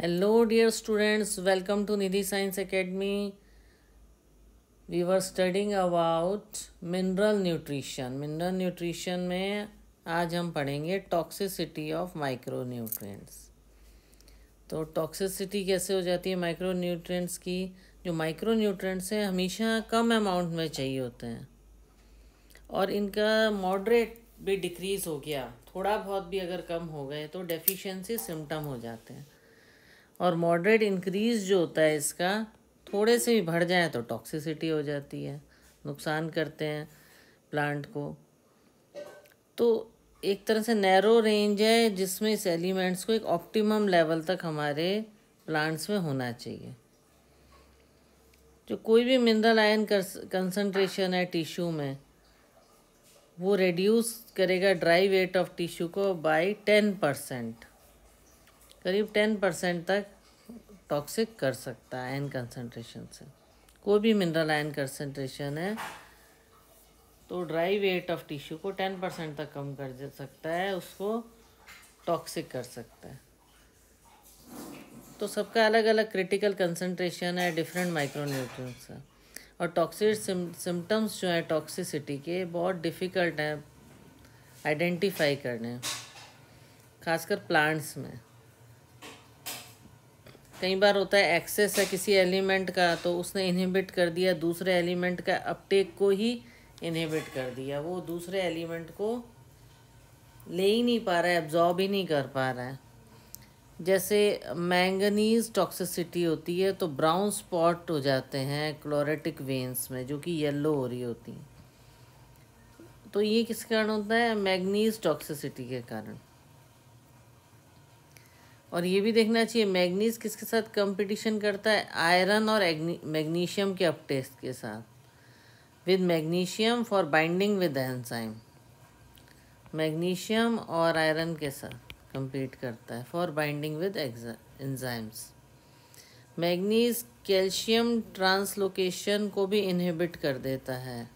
Hello, dear students welcome to Nidhi science Academy. We were studying about mineral nutrition. Mineral nutrition में आज हम पढ़ेंगे toxicity of micro nutrients तो toxicity कैसे हो जाती है माइक्रो न्यूट्रिएंट्स की? जो माइक्रो न्यूट्रिएंट्स हैं हमेशा कम अमाउंट में चाहिए होते हैं। और इनका मॉडरेट भी डिक्रीज हो गया। थोड़ा बहुत भी अगर कम हो गए तो डेफिशिएंसी सिम्टम हो जाते हैं। और मॉडरेट इंक्रीज जो होता है इसका, थोड़े से भी बढ़ जाए तो टॉक्सिसिटी हो जाती है, नुकसान करते हैं प्लांट को। तो एक तरह से नैरो रेंज है जिसमें इस एलिमेंट्स को एक ऑप्टिमम लेवल तक हमारे प्लांट्स में होना चाहिए। जो कोई भी मिनरल आयन कंसनट्रेशन है टिश्यू में, वो रिड्यूस करेगा ड्राई वेट ऑफ़ टिश्यू को बाय टेन परसेंट करीब टेन परसेंट तक टॉक्सिक कर सकता है आयन कंसनट्रेशन से। कोई भी मिनरल आयन कंसनट्रेशन है तो ड्राई वेट ऑफ़ टिश्यू को टेन परसेंट तक कम कर सकता है, उसको टॉक्सिक कर सकता है। तो सबका अलग अलग क्रिटिकल कंसनट्रेशन है डिफरेंट माइक्रोन्यूट्रिएंट्स है। और टॉक्सिक सिम्टम्स जो हैं टॉक्सिसिटी के, बहुत डिफ़िकल्ट हैं आइडेंटिफाई करने। खासकर प्लांट्स में। कई बार होता है एक्सेस है किसी एलिमेंट का तो उसने इनहिबिट कर दिया, दूसरे एलिमेंट का अपटेक को ही इनहिबिट कर दिया। वो दूसरे एलिमेंट को ले ही नहीं पा रहा है एब्जॉर्ब ही नहीं कर पा रहा है। जैसे मैंगनीज टॉक्सिसिटी होती है तो ब्राउन स्पॉट हो जाते हैं क्लोरेटिक वेन्स में, जो कि येलो हो रही होती हैं। तो ये किस कारण होता है? मैग्नीज टॉक्सिसिटी के कारण। और ये भी देखना चाहिए, मैग्नीज किसके साथ कंपटीशन करता है? आयरन और मैग्नीशियम के अपटेस्ट के साथ। With magnesium for binding with enzyme magnesium और आयरन के साथ compete करता है for binding with enzymes manganese calcium translocation को भी इनहिबिट कर देता है।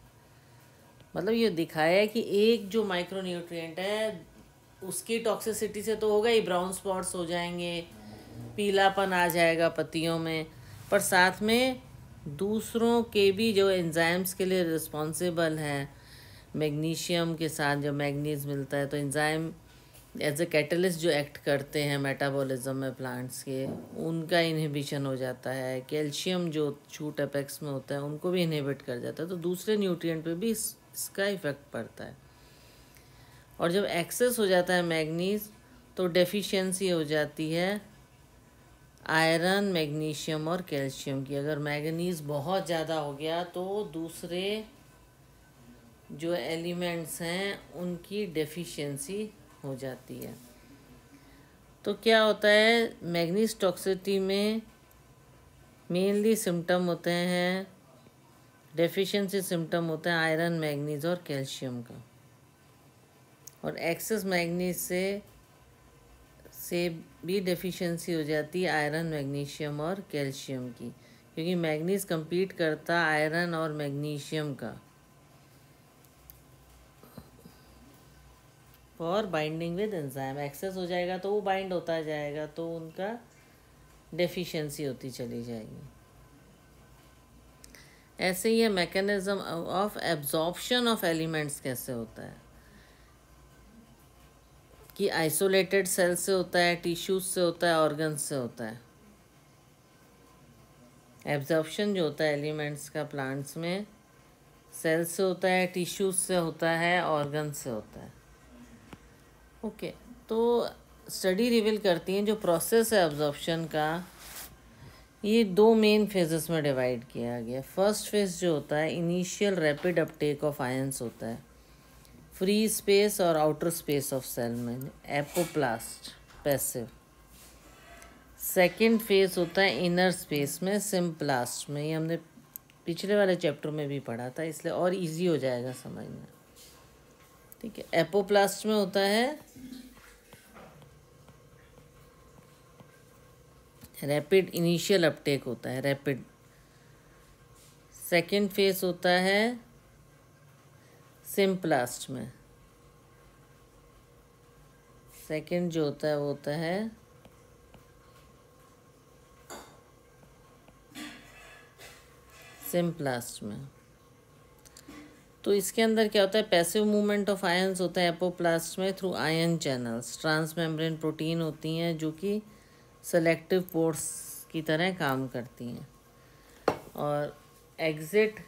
मतलब ये दिखाया है कि एक जो माइक्रोन्यूट्रिएंट है उसकी टॉक्सिसिटी से तो होगा ही ब्राउन स्पॉट्स हो जाएँगे पीलापन आ जाएगा पत्तियों में। पर साथ में दूसरों के भी जो एंजाइम्स के लिए रिस्पॉन्सिबल हैं मैग्नीशियम के साथ जब मैग्नीज मिलता है तो एंजाइम एज ए कैटलिस्ट जो एक्ट करते हैं मेटाबॉलिज्म में प्लांट्स के उनका इनहिबिशन हो जाता है। कैल्शियम जो छूट अपेक्स में होता है उनको भी इनहिबिट कर जाता है। तो दूसरे न्यूट्रिएंट पे भी इस, इसका इफ़ेक्ट पड़ता है। और जब एक्सेस हो जाता है मैग्नीज तो डेफिशिएंसी हो जाती है आयरन, मैग्नीशियम और कैल्शियम की। अगर मैग्नीज बहुत ज़्यादा हो गया तो दूसरे जो एलिमेंट्स हैं, उनकी डेफिशिएंसी हो जाती है। तो क्या होता है, मैग्नीज टॉक्सिटी में मेनली सिम्टम होते हैं, डेफिशिएंसी सिम्टम होते हैं आयरन, मैग्नीज और कैल्शियम का। और एक्सेस मैग्नीज से से भी डेफिशिएंसी हो जाती है आयरन मैग्नीशियम और कैल्शियम की। क्योंकि मैग्नीज compete करता आयरन और मैग्नीशियम का। For binding with enzyme excess हो जाएगा तो वो बाइंड होता जाएगा तो उनका डेफिशिएंसी होती चली जाएगी। ऐसे ही mechanism of absorption of elements कैसे होता है? कि आइसोलेटेड सेल से होता है टिश्यूज से होता है ऑर्गन से होता है। एब्जॉर्प्शन जो होता है एलिमेंट्स का प्लांट्स में सेल से होता है टिश्यूज से होता है ऑर्गन से होता है। ओके okay, तो स्टडी रिवील करती हैं जो प्रोसेस है एब्जॉर्प्शन का ये दो मेन फेजेस में डिवाइड किया गया। फ़र्स्ट फ़ेज़ जो होता है initial rapid uptake of ions होता है। फ्री स्पेस और आउटर स्पेस ऑफ़ सेल में एपोप्लास्ट पैसिव सेकेंड फ़ेज़ होता है इनर स्पेस में सिम्प्लास्ट में। ये हमने पिछले वाले चैप्टर में भी पढ़ा था, इसलिए और इजी हो जाएगा समझना। ठीक है एपोप्लास्ट में होता है रैपिड इनिशियल अपटेक होता है रैपिड सेकेंड फ़ेज़ होता है सिंपलास्ट में। सेकंड जो होता है, वो होता है सिंपलास्ट में। तो इसके अंदर क्या होता है? पैसिव मूवमेंट ऑफ़ आयंस होता है एपोप्लास्ट में through ion channels. Transmembrane protein होती हैं जो कि सेलेक्टिव पोर्स की तरह काम करती हैं। और एग्ज़िट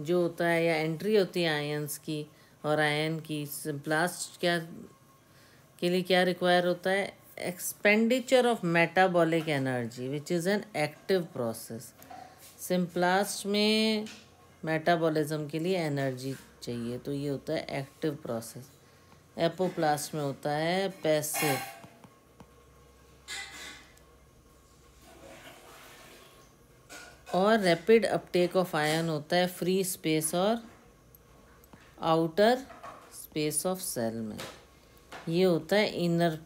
जो होता है, या एंट्री होती है आयन्स की और आयन की सिम्प्लास्ट क्या, के लिए क्या रिक्वायर होता है? Expenditure of metabolic energy which is an active process symplast में मेटाबॉलिज्म के लिए एनर्जी चाहिए तो ये होता है एक्टिव प्रोसेस एपोप्लास्ट में होता है पैसिव और रैपिड अपटेक ऑफ़ आयन होता है फ्री स्पेस और आउटर स्पेस ऑफ़ सेल में। ये होता है इनर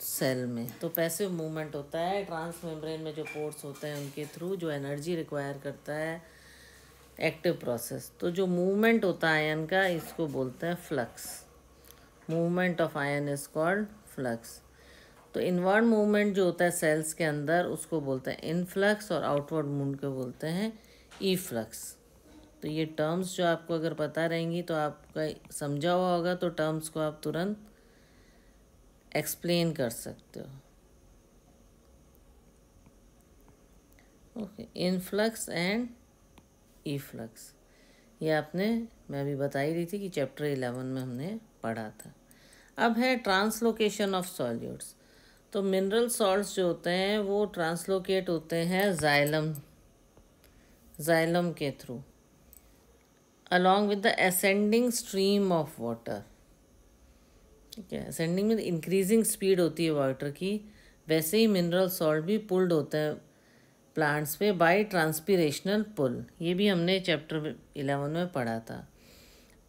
सेल में। तो पैसिव मूवमेंट होता है ट्रांस मेम्ब्रेन में जो पोर्ट्स होते हैं उनके थ्रू जो एनर्जी रिक्वायर करता है एक्टिव प्रोसेस तो जो मूवमेंट होता है आयन का, इसको बोलते हैं flux movement of ion is called flux तो इनवर्ड मूवमेंट जो होता है सेल्स के अंदर, उसको बोलते हैं इनफ्लक्स और आउटवर्ड मूवमेंट को बोलते हैं ई फ्लक्स तो ये टर्म्स जो आपको अगर पता रहेंगी तो आपका समझा हुआ होगा तो टर्म्स को आप तुरंत एक्सप्लेन कर सकते हो. Okay influx and efflux ये आपने, मैं अभी बता ही रही थी कि चैप्टर इलेवन में हमने पढ़ा था. अब है ट्रांसलोकेशन ऑफ़ सॉल्यूट्स तो मिनरल सॉल्ट्स जो होते हैं, वो ट्रांसलोकेट होते हैं जाइलम जाइलम के through along with the ascending stream of water ठीक है असेंडिंग में इंक्रीजिंग स्पीड होती है वाटर की। वैसे ही मिनरल सॉल्ट भी पुल्ड होता है प्लांट्स पे बाय ट्रांसपीरेशनल पुल ये भी हमने चैप्टर इलेवन में पढ़ा था।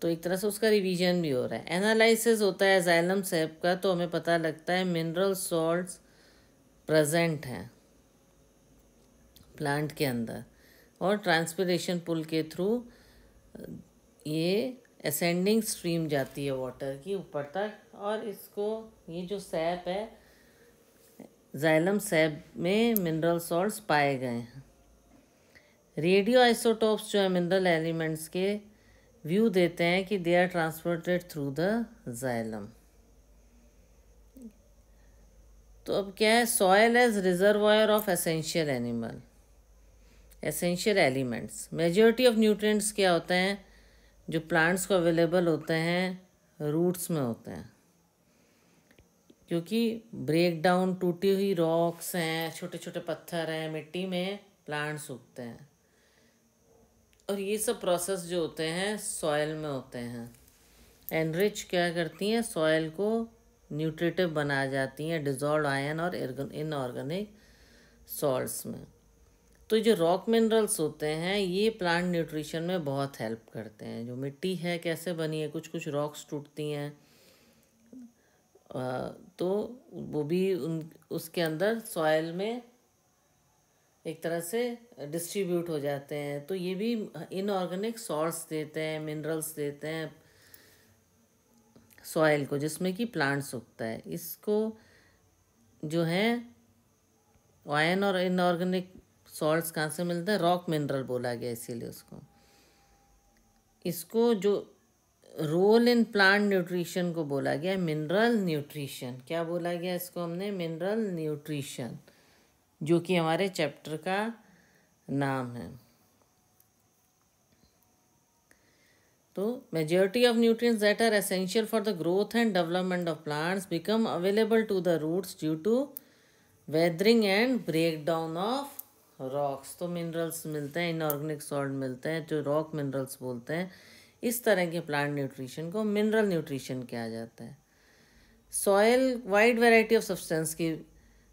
तो एक तरह से उसका रिवीजन भी हो रहा है। एनालिसिस होता है जाइलम सेप का तो हमें पता लगता है मिनरल सॉल्ट्स प्रेजेंट हैं प्लांट के अंदर। और ट्रांसपीरेशन पुल के थ्रू ये असेंडिंग स्ट्रीम जाती है वाटर की ऊपर तक। और इसको, ये जो सैप है जाइलम सैप में मिनरल सॉल्ट्स पाए गए हैं। रेडियो आइसोटोप्स जो है मिनरल एलिमेंट्स के व्यू देते हैं कि they are transported through the xylem तो अब क्या है? Soil as reservoir of essential animal essential elements majority of nutrients क्या होते हैं? जो प्लांट्स को अवेलेबल होते हैं रूट्स में होते हैं. क्योंकि ब्रेक डाउन टूटी हुई रॉक्स हैं छोटे छोटे पत्थर हैं, मिट्टी में प्लांट्स उगते हैं. और ये सब प्रोसेस जो होते हैं सॉयल में होते हैं। एनरिच क्या करती हैं? सॉयल को न्यूट्रिटिव बना जाती हैं डिजॉल्व आयन और इनऑर्गेनिक सॉल्ट्स में। तो जो रॉक मिनरल्स होते हैं, ये प्लांट न्यूट्रिशन में बहुत हेल्प करते हैं। जो मिट्टी है, कैसे बनी है? कुछ कुछ रॉक्स टूटती हैं। तो वो भी उन, उसके अंदर सॉयल में एक तरह से डिस्ट्रीब्यूट हो जाते हैं। तो ये भी इनऑर्गेनिक सॉल्ट्स देते हैं मिनरल्स देते हैं सॉइल को, जिसमें कि प्लांट्स उगता है। इसको जो है आयन और इनऑर्गेनिक सॉल्ट्स कहाँ से मिलता है? रॉक मिनरल बोला गया इसीलिए उसको। इसको जो रोल इन प्लांट न्यूट्रिशन को बोला गया मिनरल न्यूट्रिशन क्या बोला गया इसको हमने? मिनरल न्यूट्रिशन जो कि हमारे चैप्टर का नाम है। तो majority of nutrients that are essential for the growth and development of plants become available to the roots due to weathering and break down of rocks तो मिनरल्स मिलते हैं इनऑर्गेनिक सॉल्ट मिलते हैं, जो रॉक मिनरल्स बोलते हैं, इस तरह के प्लांट न्यूट्रिशन को मिनरल न्यूट्रिशन किया जाता है। Soil wide variety of substance की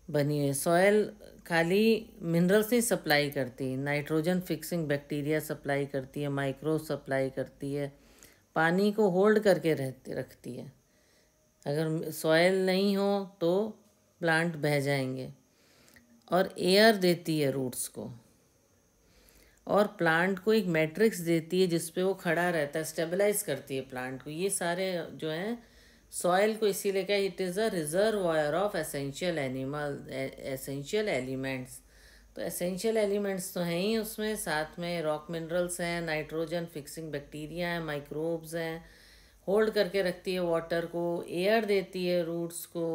बनी है। सॉयल खाली मिनरल्स नहीं सप्लाई करती नाइट्रोजन फिक्सिंग बैक्टीरिया सप्लाई करती है माइक्रो सप्लाई करती है, पानी को होल्ड करके रहती, रखती है। अगर सॉयल नहीं हो तो प्लांट बह जाएँगे और एयर देती है रूट्स को। और प्लांट को एक मैट्रिक्स देती है जिस पे वो खड़ा रहता है स्टेबलाइज करती है प्लांट को। ये सारे जो हैं सॉइल को इसीलिए क्या it is a reserve reservoir of essential animal essential elements तो एसेंशियल एलिमेंट्स तो हैं ही उसमें, साथ में रॉक मिनरल्स हैं नाइट्रोजन फिक्सिंग बैक्टीरिया हैं माइक्रोब्स हैं. होल्ड करके रखती है वाटर को एयर देती है रूट्स को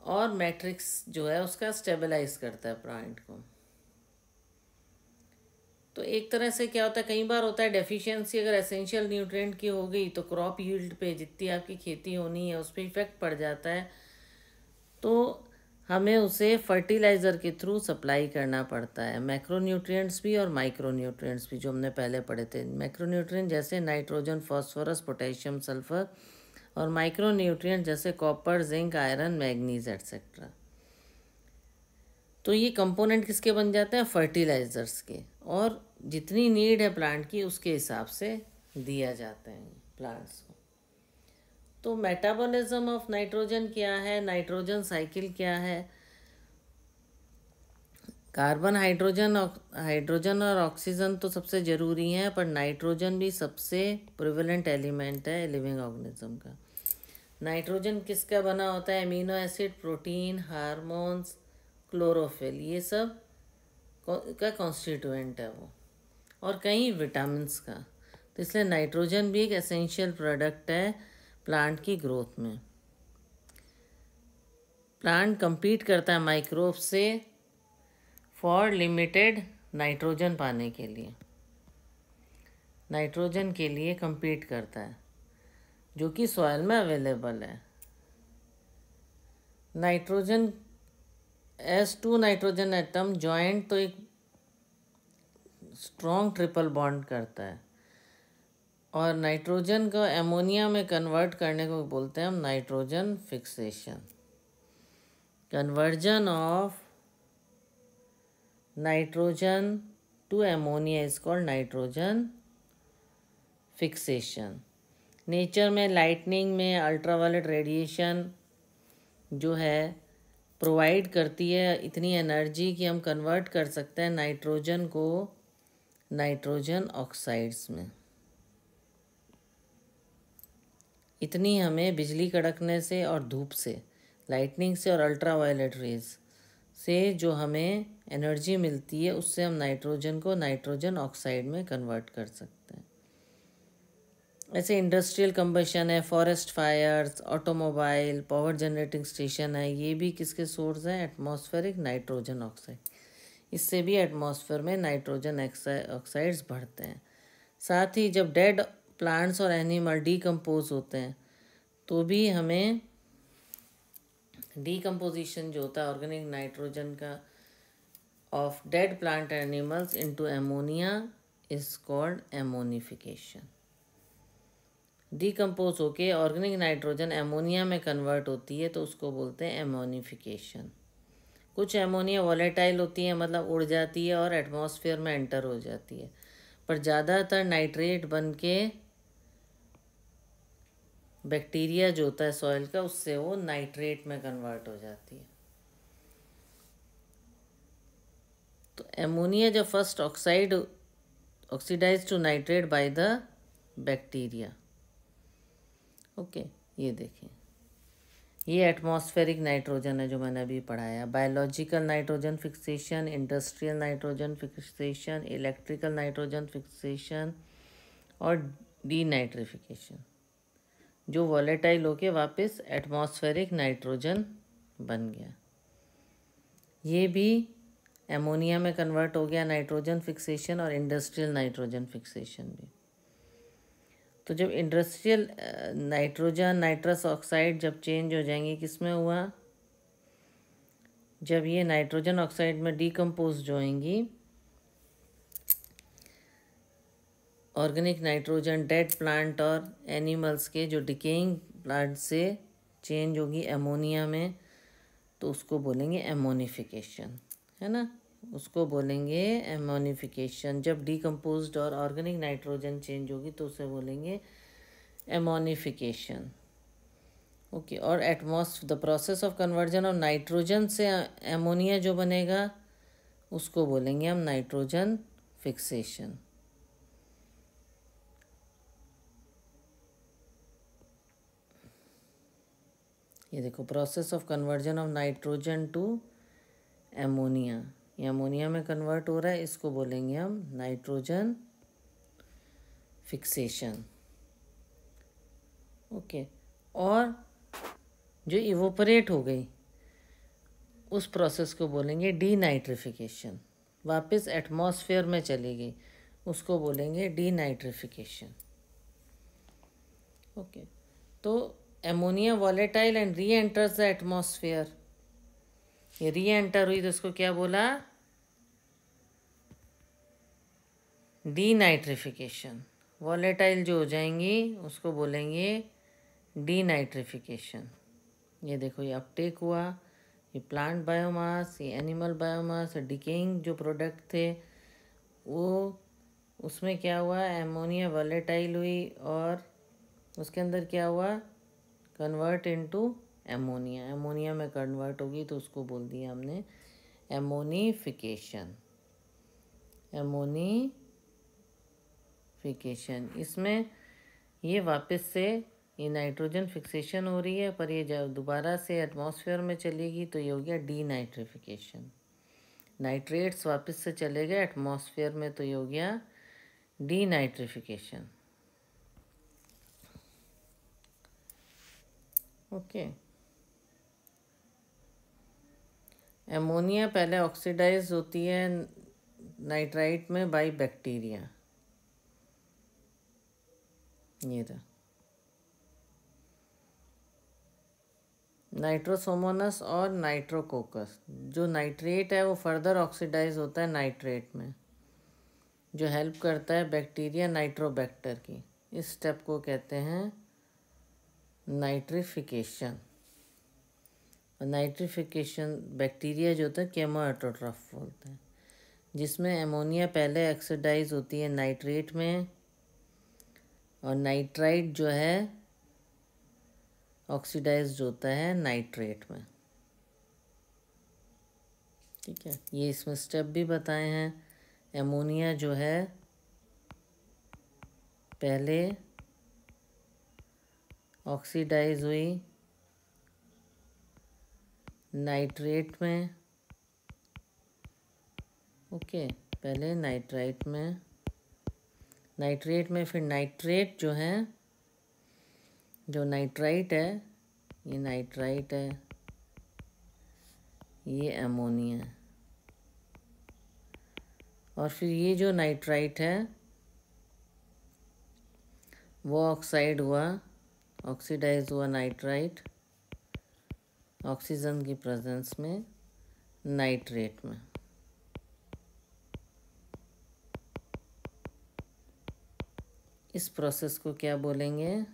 और मैट्रिक्स जो है उसका स्टेबलाइज करता है प्लांट को. तो एक तरह से क्या होता है, कई बार होता है डेफिशिएंसी अगर एसेंशियल न्यूट्रिएंट की हो गई तो क्रॉप यील्ड पे जितनी आपकी खेती होनी है, उस पर इफ़ेक्ट पड़ जाता है। तो हमें उसे फर्टिलाइज़र के थ्रू सप्लाई करना पड़ता है। मैक्रोन्यूट्रिएंट्स भी और माइक्रोन्यूट्रिएंट्स भी, जो हमने पहले पढ़े थे। मैक्रोन्यूट्रिएंट जैसे नाइट्रोजन फॉस्फोरस पोटेशियम सल्फ़र और माइक्रोन्यूट्रिएंट जैसे copper zinc iron manganese etcetera तो ये कंपोनेंट किसके बन जाते हैं? फर्टिलाइज़र्स के। और जितनी नीड है प्लांट की, उसके हिसाब से दिया जाता है प्लांट्स को। तो मेटाबॉलिज्म ऑफ़ नाइट्रोजन क्या है? नाइट्रोजन साइकिल क्या है? कार्बन हाइड्रोजन हाइड्रोजन और ऑक्सीजन तो सबसे ज़रूरी हैं, पर नाइट्रोजन भी सबसे प्रिवेलेंट एलिमेंट है लिविंग ऑर्गेनिज्म का। नाइट्रोजन किसका बना होता है? Amino acid protein hormones chlorophyll ये सब का कॉन्स्टिट्यूएंट है वो? और कई विटामिन्स का। तो इसलिए नाइट्रोजन भी एक एसेंशियल प्रोडक्ट है प्लांट की ग्रोथ में। प्लांट compete करता है माइक्रोब से फॉर लिमिटेड नाइट्रोजन पाने के लिए। नाइट्रोजन के लिए compete करता है, जो कि सॉयल में अवेलेबल है। Nitrogen as two nitrogen atom joint तो एक स्ट्रॉन्ग ट्रिपल बॉन्ड करता है। और नाइट्रोजन को एमोनिया में कन्वर्ट करने को बोलते हैं हम nitrogen fixation conversion of nitrogen to ammonia is called nitrogen fixation nature में लाइटनिंग में अल्ट्रावायलेट रेडिएशन जो है प्रोवाइड करती है इतनी एनर्जी कि हम कन्वर्ट कर सकते हैं नाइट्रोजन को नाइट्रोजन ऑक्साइड्स में। इतनी हमें बिजली कड़कने से और धूप से लाइटनिंग से और अल्ट्रा वायलेट रेज से जो हमें एनर्जी मिलती है, उससे हम नाइट्रोजन को नाइट्रोजन ऑक्साइड में कन्वर्ट कर सकते हैं। ऐसे इंडस्ट्रियल कंबशन है forest fires automobile power generating station है, ये भी किसके सोर्स हैं? एटमॉस्फेरिक नाइट्रोजन ऑक्साइड इससे भी एटमॉस्फेयर में नाइट्रोजन ऑक्साइड्स बढ़ते हैं। साथ ही जब डेड प्लांट्स और डी कंपोज होते हैं तो भी हमें डीकम्पोजिशन जो होता है ऑर्गेनिक नाइट्रोजन का of dead plant animals into ammonia is called ammonification decompose होके ऑर्गेनिक नाइट्रोजन एमोनिया में कन्वर्ट होती है तो उसको बोलते हैं एमोनिफिकेशन कुछ एमोनिया वॉलेटाइल होती है मतलब उड़ जाती है और एटमॉस्फेयर में एंटर हो जाती है. पर ज़्यादातर नाइट्रेट बन के बैक्टीरिया जो होता है सॉइल का, उससे वो नाइट्रेट में कन्वर्ट हो जाती है. तो एमोनिया जब first oxide oxidize to nitrate by the bacteria okay, ये देखें। ये एटमॉस्फेरिक नाइट्रोजन है जो मैंने अभी पढ़ाया biological nitrogen fixation industrial nitrogen fixation electrical nitrogen fixation और डी नाइट्रिफिकेशन जो वॉलेटाइल होके वापस एटमॉस्फेरिक नाइट्रोजन बन गया। ये भी एमोनिया में कन्वर्ट हो गया नाइट्रोजन फिक्सेशन और इंडस्ट्रियल नाइट्रोजन फिक्सेशन भी। तो जब इंडस्ट्रियल नाइट्रोजन नाइट्रस ऑक्साइड जब चेंज हो जाएँगे, किसमें हुआ? जब ये नाइट्रोजन ऑक्साइड में डीकम्पोज होएँगी ऑर्गेनिक नाइट्रोजन डेड प्लांट और एनिमल्स के जो डिकेइंग प्लांट से चेंज होगी एमोनिया में तो उसको बोलेंगे एमोनिफिकेशन है ना? उसको बोलेंगे एमोनिफिकेशन जब डिकम्पोज और ऑर्गेनिक नाइट्रोजन चेंज होगी तो उसे बोलेंगे एमोनिफिकेशन ओके okay, और Atmos the process of conversion of nitrogen से एमोनिया जो बनेगा उसको बोलेंगे हम नाइट्रोजन फिक्सेशन ये देखो process of conversion of nitrogen to ammonia ये अमोनिया में कन्वर्ट हो रहा है, इसको बोलेंगे हम नाइट्रोजन फिक्सेशन ओके और जो इवोपरेट हो गई, उस प्रोसेस को बोलेंगे डी नाइट्रिफिकेशन वापस एटमॉस्फेयर में चली गई, उसको बोलेंगे डी नाइट्रिफिकेशन ओके तो ammonia volatile and reenters the atmosphere ये री एंटर हुई तो उसको क्या बोला? डी नाइट्रिफिकेशन वॉलेटाइल जो हो जाएँगी, उसको बोलेंगे डी नाइट्रिफिकेशन ये देखो, ये अपटेक हुआ, ये प्लांट बायोमास ये एनिमल बायोमास डिकेइंग जो प्रोडक्ट थे, वो उसमें क्या हुआ? एमोनिया वॉलेटाइल हुई और उसके अंदर क्या हुआ? कन्वर्ट इनटू एमोनिया एमोनिया में कन्वर्ट होगी तो उसको बोल दिया हमने एमोनीफिकेशन एमोनीफिकेशन इसमें ये वापस से ये नाइट्रोजन फिक्सेशन हो रही है, पर ये जब दोबारा से एटमॉस्फेयर में चलेगी तो ये हो गया डी नाइट्रिफिकेशन नाइट्रेट्स वापस से चले गए एटमॉस्फेयर में तो ये हो गया डी नाइट्रिफिकेशन ओके एमोनिया पहले ऑक्सीडाइज होती है नाइट्राइट में बाई बैक्टीरिया ये रहा नाइट्रोसोमोनस और नाइट्रोकोकस जो नाइट्रेट है, वो फर्दर ऑक्सीडाइज होता है नाइट्रेट में, जो हेल्प करता है बैक्टीरिया नाइट्रोबैक्टर की। इस स्टेप को कहते हैं नाइट्रिफिकेशन नाइट्रिफिकेशन बैक्टीरिया जो होता है केमोएटोट्रफ बोलते हैं, जिसमें एमोनिया पहले ऑक्सीडाइज होती है नाइट्रेट में और नाइट्राइट जो है ऑक्सीडाइज होता है नाइट्रेट में। ठीक है, ये इसमें स्टेप भी बताए हैं। एमोनिया जो है, पहले ऑक्सीडाइज हुई नाइट्रेट में। ओके पहले नाइट्राइट में। नाइट्रेट में फिर नाइट्रेट जो है, जो नाइट्राइट है, ये नाइट्राइट है, ये एमोनिया और फिर ये जो नाइट्राइट है, वो ऑक्साइड हुआ, ऑक्सीडाइज हुआ नाइट्राइट, ऑक्सीजन की प्रेजेंस में नाइट्रेट में। इस प्रोसेस को क्या बोलेंगे?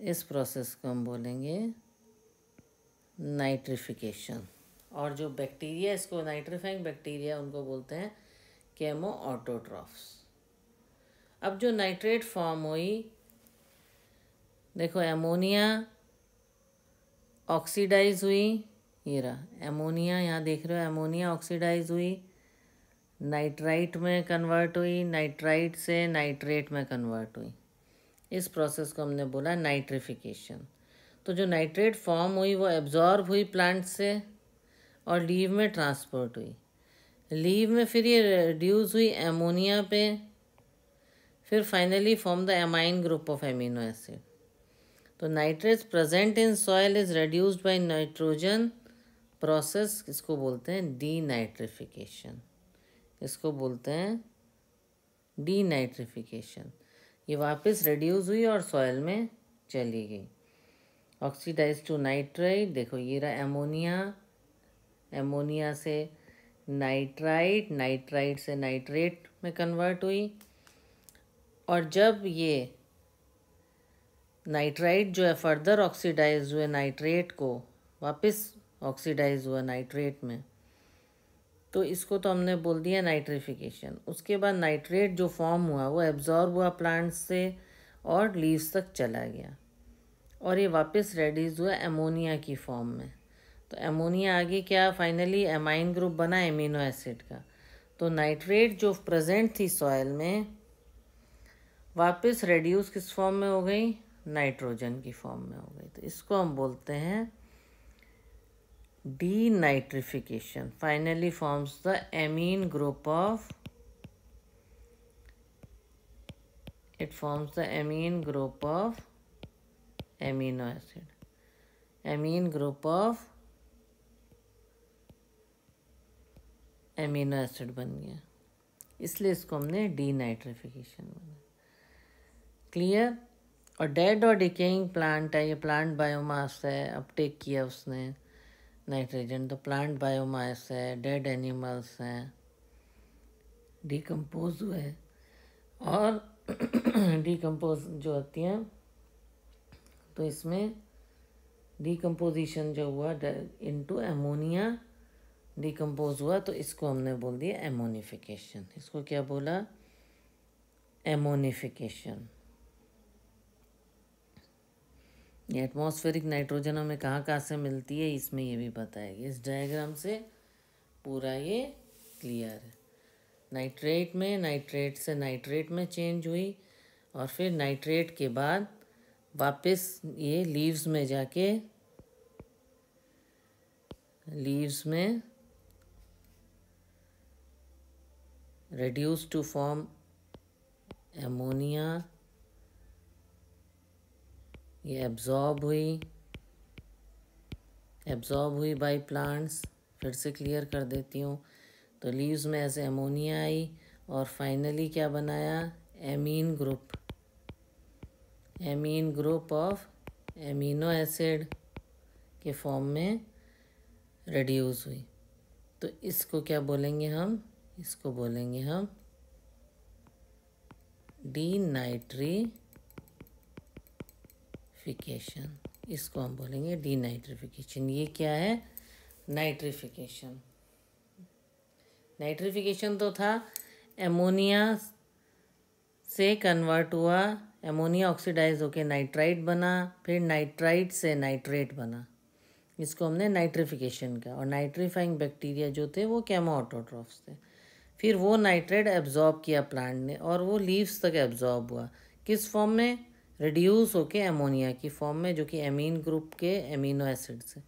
इस प्रोसेस को हम बोलेंगे नाइट्रिफिकेशन और जो बैक्टीरिया इसको नाइट्रीफाइंग बैक्टीरिया उनको बोलते हैं केमो ऑटोट्रॉफ्स अब जो नाइट्रेट फॉर्म हुई, देखो एमोनिया ऑक्सीडाइज हुई, ये रहा एमोनिया यहाँ देख रहे हो एमोनिया ऑक्सीडाइज हुई नाइट्राइट में कन्वर्ट हुई, नाइट्राइट से नाइट्रेट में कन्वर्ट हुई। इस प्रोसेस को हमने बोला नाइट्रिफिकेशन। तो जो नाइट्रेट फॉर्म हुई, वो एब्जॉर्ब हुई प्लांट से और लीव में ट्रांसपोर्ट हुई। लीव में फिर ये रिड्यूस हुई एमोनिया पे। फिर finally form the amine group of amino acid तो nitrates present in soil is reduced by nitrogen process इसको बोलते हैं डी नाइट्रिफिकेशन इसको बोलते हैं डी नाइट्रिफिकेशन ये वापस रिड्यूस हुई और सॉयल में चली गई। ऑक्सीडाइज टू नाइट्राइट देखो ये रहा एमोनिया एमोनिया से नाइट्राइट नाइट्राइट से नाइट्रेट में कन्वर्ट हुई। और जब ये नाइट्राइट जो है फर्दर ऑक्सीडाइज हुए नाइट्रेट को वापस ऑक्सीडाइज हुआ नाइट्रेट में तो इसको तो हमने बोल दिया नाइट्रिफिकेशन। उसके बाद नाइट्रेट जो फॉर्म हुआ, वो एब्जॉर्ब हुआ प्लांट्स से और लीव्स तक चला गया। और ये वापस रेड्यूज हुआ एमोनिया की फॉर्म में। तो एमोनिया आगे क्या फाइनली एमाइन ग्रुप बना एमिनो एसिड का। तो नाइट्रेट जो प्रेजेंट थी सॉयल में, वापस रेड्यूस किस फॉर्म में हो गई? नाइट्रोजन की फॉर्म में हो गई। तो इसको हम बोलते हैं denitrification finally forms the amine group of it forms the amine group of amino acid amine group of amino acid बन गया इसलिए इसको हमने डी नाइट्रिफिकेशन बना क्लियर और डेड और डिकेइंग प्लांट है ये प्लांट बायोमास है अपटेक किया उसने नाइट्रोजन तो प्लांट बायोमास है, डेड एनिमल्स हैं, डिकम्पोज हुए और डिकम्पोज जो होती हैं तो इसमें डिकम्पोजिशन जो हुआ इनटू एमोनिया डिकम्पोज हुआ तो इसको हमने बोल दिया एमोनिफिकेशन इसको क्या बोला? एमोनिफिकेशन ये एटमॉस्फेरिक नाइट्रोजन हमें कहाँ कहाँ से मिलती है, इसमें ये भी बताएगी इस डायग्राम से पूरा ये क्लियर है। नाइट्रेट में नाइट्रेट से नाइट्रेट में चेंज हुई और फिर नाइट्रेट के बाद वापस ये लीव्स में जाके लीव्स में reduced to form ammonia ये एब्जॉर्ब हुई एब्जॉर्ब हुई बाय प्लांट्स फिर से क्लियर कर देती हूँ। तो लीव्स में ऐसे अमोनिया आई और फाइनली क्या बनाया? Amine group amine group of amino acid के फॉर्म में रिड्यूस हुई। तो इसको क्या बोलेंगे हम? इसको बोलेंगे हम डी नाइट्रीफिकेशन इसको हम बोलेंगे डी नाइट्रिफिकेशन ये क्या है? नाइट्रिफिकेशन नाइट्रिफिकेशन तो था एमोनिया से कन्वर्ट हुआ एमोनिया ऑक्सीडाइज होके नाइट्राइट बना, फिर नाइट्राइट से नाइट्रेट बना. इसको हमने नाइट्रिफिकेशन का और नाइट्रीफाइंग बैक्टीरिया जो थे वो कैमोऑटोट्रॉफ्स थे. फिर वो नाइट्रेट एब्जॉर्ब किया प्लांट ने और वो लीव्स तक एब्जॉर्ब हुआ. किस फॉर्म में? रिड्यूस होके एमोनिया की फॉर्म में, जो कि एमीन ग्रुप के एमिनो एसिड से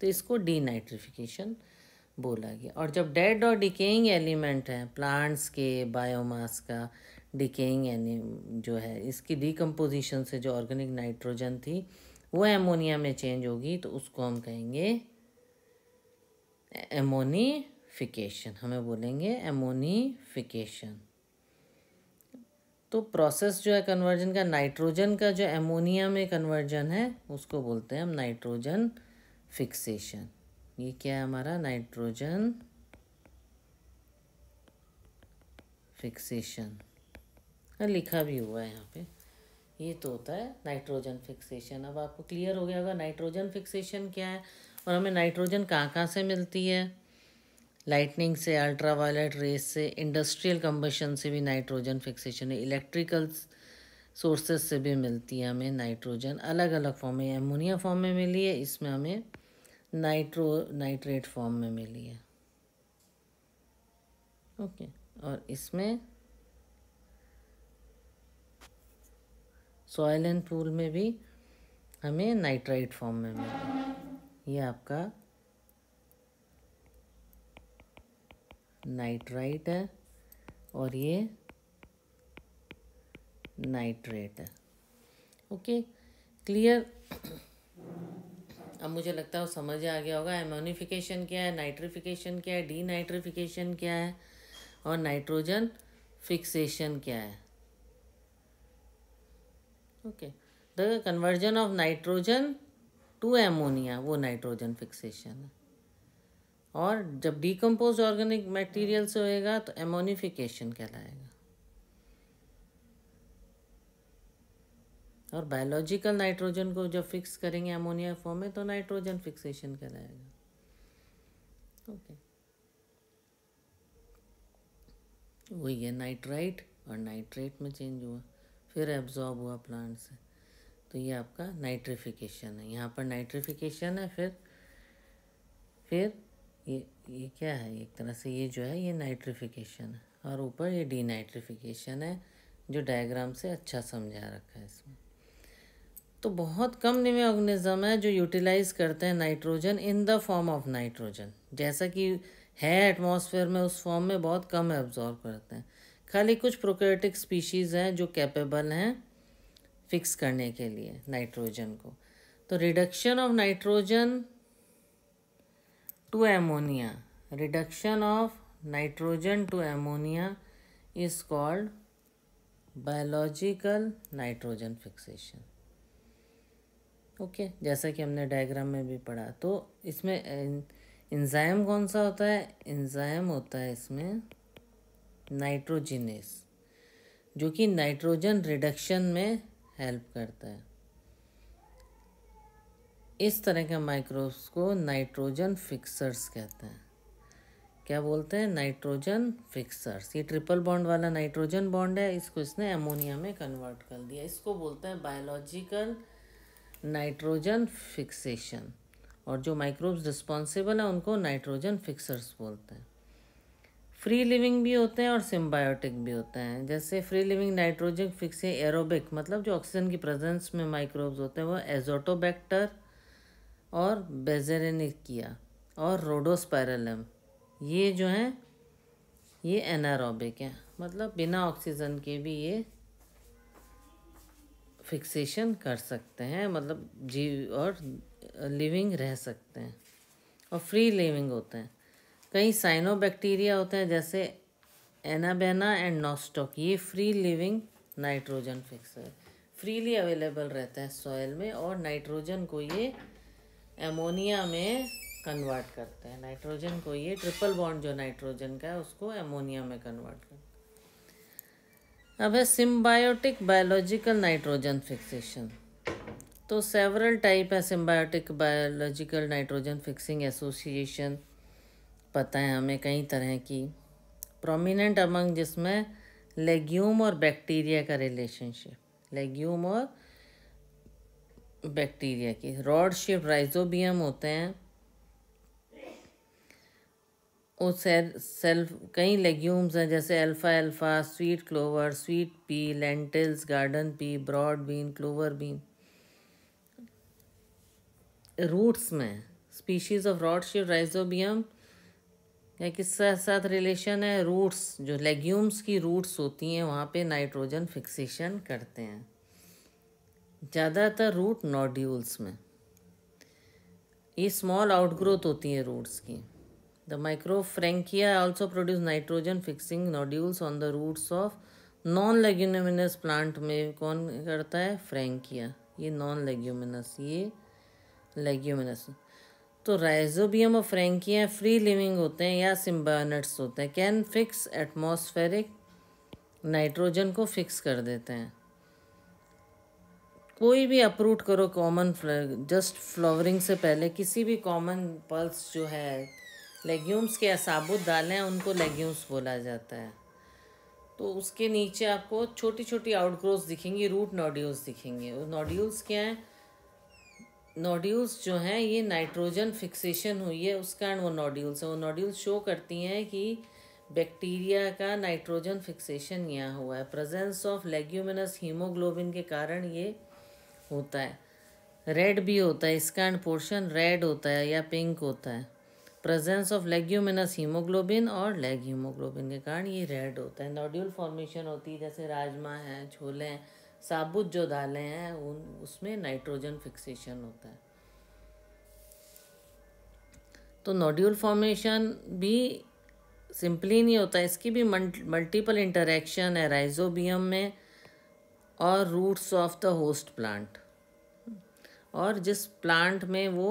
तो इसको डी नाइट्रिफिकेशन बोला गया। और जब डेड और डिकेइंग एलिमेंट हैं प्लांट्स के बायोमास का डिकेइंग जो है, इसकी डिकम्पोजिशन से जो ऑर्गेनिक नाइट्रोजन थी, वो एमोनिया में चेंज होगी तो उसको हम कहेंगे एमोनीफिकेशन हमें बोलेंगे एमोनीफिकेशन तो प्रोसेस जो है कन्वर्जन का नाइट्रोजन का जो एमोनिया में कन्वर्जन है, उसको बोलते हैं हम नाइट्रोजन फिक्सेशन ये क्या है हमारा? नाइट्रोजन फिक्सेशन लिखा भी हुआ है यहाँ पे। ये तो होता है नाइट्रोजन फिक्सेशन अब आपको क्लियर हो गया होगा नाइट्रोजन फिक्सेशन क्या है? और हमें नाइट्रोजन कहाँ कहाँ से मिलती है? लाइटनिंग से अल्ट्रावायलेट रेस से इंडस्ट्रियल कंबशन से भी नाइट्रोजन फिक्सेशन है। इलेक्ट्रिकल सोर्सेज से भी मिलती है हमें नाइट्रोजन अलग अलग फॉर्म में एमोनिया फॉर्म में मिली है, इसमें हमें नाइट्रो नाइट्रेट फॉर्म में मिली है। ओके और इसमें सॉयल एंड पूल में भी हमें नाइट्राइट फॉर्म में मिली ये आपका नाइट्राइट है और ये नाइट्रेट है। ओके? क्लियर? अब मुझे लगता है वो समझ आ गया होगा। एमोनिफिकेशन क्या है? नाइट्रिफिकेशन क्या है? डी नाइट्रिफिकेशन क्या है? और नाइट्रोजन फिक्सेशन क्या है? Okay. The conversion of nitrogen to ammonia वो नाइट्रोजन फिक्सेशन है। और जब डिकम्पोज ऑर्गेनिक मटेरियल से होएगा तो एमोनिफिकेशन कहलाएगा। और बायोलॉजिकल नाइट्रोजन को जब फिक्स करेंगे अमोनिया फॉर्म में तो नाइट्रोजन फिक्सेशन कहलाएगा। ओके वही है नाइट्राइट और नाइट्रेट में चेंज हुआ, फिर एब्जॉर्ब हुआ प्लांट से। तो ये आपका नाइट्रिफिकेशन है। यहाँ पर नाइट्रिफिकेशन है, फिर फिर ये ये क्या है? एक तरह से ये जो है, ये नाइट्रिफिकेशन है। और ऊपर ये डी नाइट्रिफिकेशन है, जो डायग्राम से अच्छा समझा रखा है इसमें। तो बहुत कम लिविंग ऑर्गेनिज्म है जो यूटिलाइज करते हैं nitrogen in the form of nitrogen जैसा कि है एटमॉस्फेयर में, उस फॉर्म में बहुत कम एब्जॉर्ब करते हैं। खाली कुछ प्रोक्रेटिक स्पीशीज़ हैं जो कैपेबल हैं फिक्स करने के लिए नाइट्रोजन को। तो reduction of nitrogen to ammonia reduction of nitrogen to ammonia is called biological nitrogen fixation okay जैसा कि हमने डायग्राम में भी पढ़ा तो इसमें इंजाइम कौन सा होता है? इंजाइम होता है इसमें नाइट्रोजिनेस जो कि नाइट्रोजन रिडक्शन में हेल्प करता है। इस तरह के माइक्रोब्स को नाइट्रोजन फिक्सर्स कहते हैं। क्या बोलते हैं? नाइट्रोजन फिक्सर्स ये ट्रिपल बॉन्ड वाला नाइट्रोजन बॉन्ड है। इसको इसने एमोनिया में कन्वर्ट कर दिया। इसको बोलते हैं बायोलॉजिकल नाइट्रोजन फिक्सेशन और जो माइक्रोब्स रिस्पॉन्सिबल हैं, उनको नाइट्रोजन फिक्सर्स बोलते हैं। फ्री लिविंग भी होते हैं और सिम्बायोटिक भी होते हैं। जैसे free living nitrogen fix aerobic मतलब जो ऑक्सीजन की प्रेजेंस में माइक्रोब्स होते हैं, वो एजोटोबैक्टर और बेजेरेनिकिया और रोडोस्पायरलम। ये जो हैं, ये एनारोबिक हैं। मतलब बिना ऑक्सीजन के भी ये फिक्सेशन कर सकते हैं मतलब जीव और लिविंग रह सकते हैं और फ्री लिविंग होते हैं। कई साइनो बैक्टीरिया होते हैं, जैसे एनाबेना एंड नॉस्टॉक। ये free living nitrogen fixer freely available रहता है सॉयल में और नाइट्रोजन को ये एमोनिया में कन्वर्ट करते हैं। नाइट्रोजन को ये ट्रिपल बॉन्ड जो नाइट्रोजन का है, उसको एमोनिया में कन्वर्ट करते हैं। अब है सिम्बायोटिक बायोलॉजिकल नाइट्रोजन फिक्सेशन तो सेवरल टाइप है symbiotic biological nitrogen fixing association पता है हमें कई तरह की। प्रोमिनेंट अमंग जिसमें लेग्यूम और बैक्टीरिया का रिलेशनशिप लेग्यूम और बैक्टीरिया की। रॉड शिफ्ट राइजोबियम होते हैं। और सेल सेल्फ कई लेग्यूम्स हैं, जैसे अल्फ़ा alpha, sweet clover, sweet pea, lentils, garden pea, broad bean, clover bean. Roots में, स्पीशीज़ ऑफ़ रॉड शिव राइजोबियम, या किसके साथ रिलेशन है? रूट्स, जो लेग्यूम्स की रूट्स होती हैं, वहाँ पे नाइट्रोजन फिक्सेशन करते हैं। ज़्यादातर रूट नोड्यूल्स में। ये स्मॉल आउटग्रोथ होती है रूट्स की। The microfrankia also produce nitrogen fixing nodules on the roots of non leguminous plant में कौन करता है? फ्रेंकिया ये नॉन लेग्यूमिनस ये लेग्यूमिनस तो राइजोबियम और फ्रेंकिया फ्री लिविंग होते हैं या सिम्बानट्स होते हैं। कैन फिक्स एटमॉस्फेरिक नाइट्रोजन को फिक्स कर देते हैं। कोई भी अप्रूट करो कॉमन जस्ट फ्लावरिंग से पहले किसी भी कॉमन पल्स जो है लेग्यूम्स के साबुत दालें उनको लेग्यूम्स बोला जाता है। तो उसके नीचे आपको छोटी छोटी आउटग्रोथ दिखेंगी रूट नोड्यूल्स दिखेंगे। वो नोड्यूल्स क्या हैं? नोड्यूल्स जो हैं, ये नाइट्रोजन फिक्सेशन हुई है, उस कारण वो नोड्यूल्स हैं। वो नोड्यूल्स शो करती हैं कि बैक्टीरिया का नाइट्रोजन फिक्सेशन यहाँ हुआ है। प्रेजेंस ऑफ़ लेग्यूमिनस हीमोग्लोबिन के कारण ये होता है। रेड भी होता है इस कारण पोर्शन रेड होता है या पिंक होता है। प्रेजेंस ऑफ़ लेग्यूमिनस हीमोग्लोबिन और लेग हीमोग्लोबिन के कारण ये रेड होता है। नोड्यूल फॉर्मेशन होती है, जैसे राजमा हैं, छोले हैं, साबुत जो दालें हैं, उन, उसमें नाइट्रोजन फिक्सेशन होता है। तो नोड्यूल फॉर्मेशन भी सिंपली नहीं होता, इसकी भी मल्टीपल इंटरेक्शन है राइजोबियम में और roots of the host plant और जिस प्लांट में वो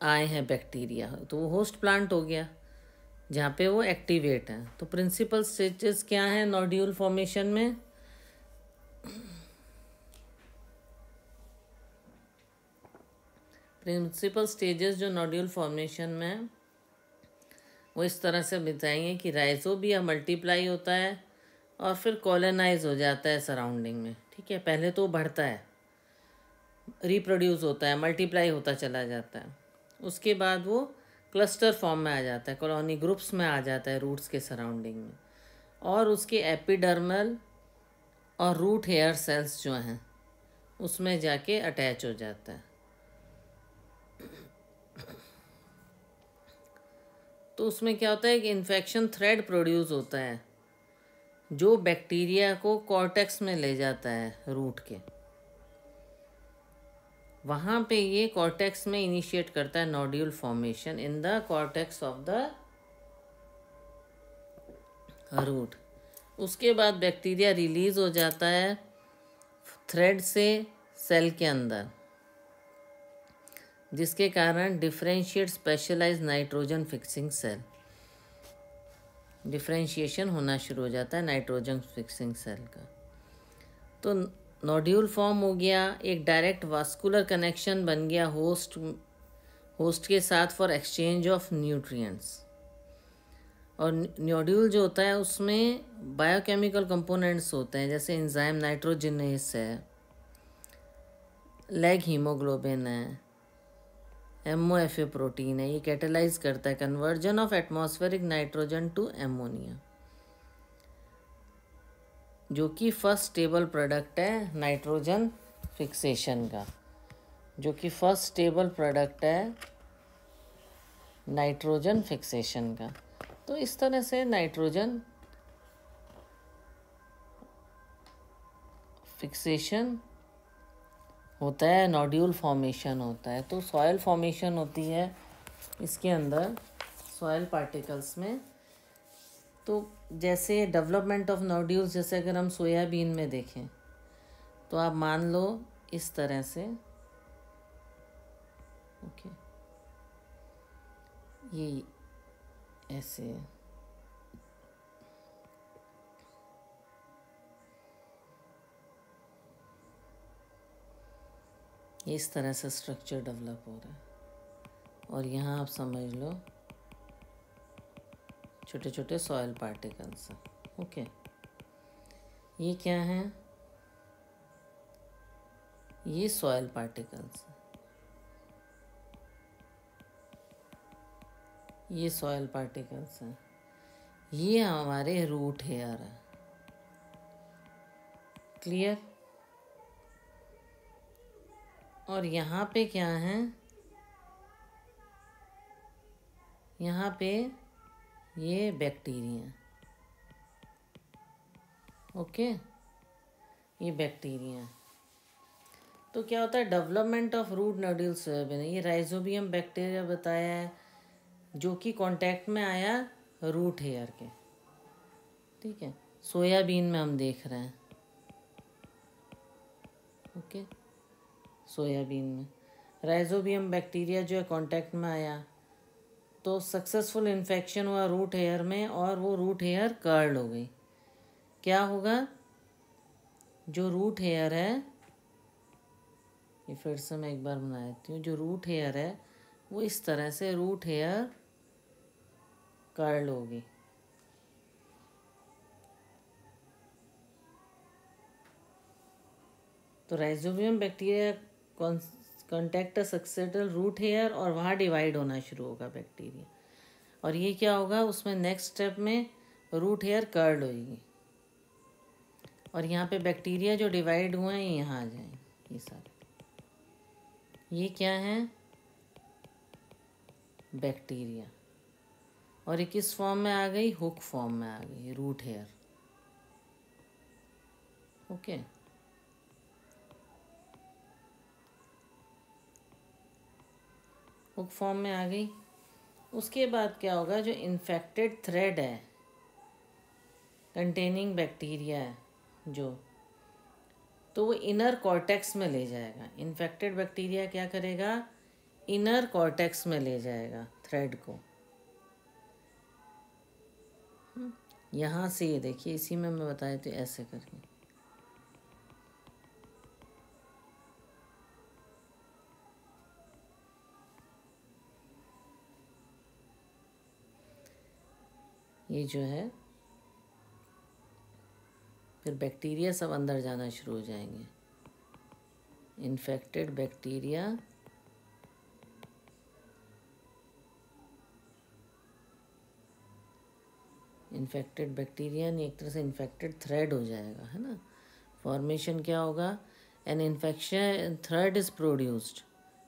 आए हैं बैक्टीरिया तो वो होस्ट प्लांट हो गया, जहाँ पे वो एक्टिवेट हैं। तो प्रिंसिपल स्टेजेस क्या हैं नोड्यूल फॉर्मेशन में? प्रिंसिपल स्टेजेस जो नोड्यूल फॉर्मेशन में वो इस तरह से बताएँगे कि राइजोबिया मल्टीप्लाई होता है और फिर कॉलोनाइज हो जाता है सराउंडिंग में। ठीक है, पहले तो बढ़ता है रिप्रोड्यूस होता है मल्टीप्लाई होता चला जाता है। उसके बाद वो क्लस्टर फॉर्म में आ जाता है कॉलोनी ग्रुप्स में आ जाता है रूट्स के सराउंडिंग में। और उसके एपिडर्मल और रूट हेयर सेल्स जो हैं, उसमें जाके अटैच हो जाता है। तो उसमें क्या होता है कि इन्फेक्शन थ्रेड प्रोड्यूस होता है। जो बैक्टीरिया को कॉर्टेक्स में ले जाता है रूट के। वहाँ पे ये कॉर्टेक्स में इनिशिएट करता है nodule formation in the cortex of the root. उसके बाद बैक्टीरिया रिलीज़ हो जाता है थ्रेड से सेल के अंदर, जिसके कारण differentiate specialise nitrogen fixing cell. Differentiation होना शुरू हो जाता है नाइट्रोजन फिक्सिंग सेल का। तो नोड्यूल फॉर्म हो गया, एक डायरेक्ट वास्कुलर कनेक्शन बन गया होस्ट होस्ट के साथ फॉर एक्सचेंज ऑफ़ न्यूट्रिएंट्स और न्योड्यूल जो होता है उसमें बायोकेमिकल कंपोनेंट्स होते हैं, जैसे इंजाइम नाइट्रोजिनेस है लेग हीमोग्लोबिन है। एमओ एफ़ ए प्रोटीन है, ये कैटेलाइज करता है conversion of atmospheric nitrogen to ammonia जो कि फ़र्स्ट स्टेबल प्रोडक्ट है नाइट्रोजन फिक्सेशन का, जो कि फ़र्स्ट स्टेबल प्रोडक्ट है नाइट्रोजन फिक्सेशन का। तो इस तरह से नाइट्रोजन फिक्सेशन होता है नोड्यूल फॉर्मेशन होता है। तो सॉयल फॉर्मेशन होती है इसके अंदर सॉयल पार्टिकल्स में। तो जैसे डेवलपमेंट ऑफ़ नोड्यूल्स जैसे अगर हम सोयाबीन में देखें तो आप मान लो इस तरह से। ओके ये ऐसे। इस तरह से स्ट्रक्चर डेवलप हो रहा है। और यहाँ आप समझ लो छोटे छोटे सॉयल पार्टिकल्स हैं ओके ये क्या है? ये सॉयल पार्टिकल्स ये सॉयल पार्टिकल्स हैं। ये हमारे रूट हेयर है। क्लियर और यहाँ पे क्या है? यहाँ पे ये बैक्टीरिया। ओके? ये बैक्टीरिया। तो क्या होता है? Development of root nodule soybean ये राइजोबियम बैक्टीरिया बताया है, जो कि कांटेक्ट में आया रूट हेयर के। ठीक है? सोयाबीन में हम देख रहे हैं। ओके? सोयाबीन में। राइजोबियम बैक्टीरिया जो है कांटेक्ट में आया। तो सक्सेसफुल इन्फेक्शन हुआ रूट हेयर में और वो रूट हेयर कर्ल हो गई। क्या होगा? जो रूट हेयर है, ये फिर से मैं एक बार बना देती हूँ, जो रूट हेयर है, वो इस तरह से रूट हेयर कर्ल होगी तो rhizobium bacteria contact successful root hair और वहाँ डिवाइड होना शुरू होगा बैक्टीरिया और ये क्या होगा, उसमें नेक्स्ट स्टेप में रूट हेयर कर्ड होगी और यहाँ पे बैक्टीरिया जो डिवाइड हुए हैं यहाँ आ जाएँगे ये सारे। ये क्या है? बैक्टीरिया और ये किस फॉर्म में आ गई? हुक फॉर्म में आ गई root hair okay hook form में आ गई। उसके बाद क्या होगा जो इन्फेक्टेड थ्रेड है कंटेनिंग बैक्टीरिया है जो तो वो इनर कॉर्टेक्स में ले जाएगा। इन्फेक्टेड बैक्टीरिया क्या करेगा? इनर कॉर्टेक्स में ले जाएगा थ्रेड को। हम्म, यहाँ से ये देखिए इसी में मैं बताया तो ऐसे करके ये जो है, फिर बैक्टीरिया सब अंदर जाना शुरू हो जाएँगे। इन्फेक्टेड बैक्टीरिया इन्फेक्टेड बैक्टीरिया नहीं एक तरह से इन्फेक्टेड थ्रेड हो जाएगा, है ना? फॉर्मेशन क्या होगा? An infection thread is produced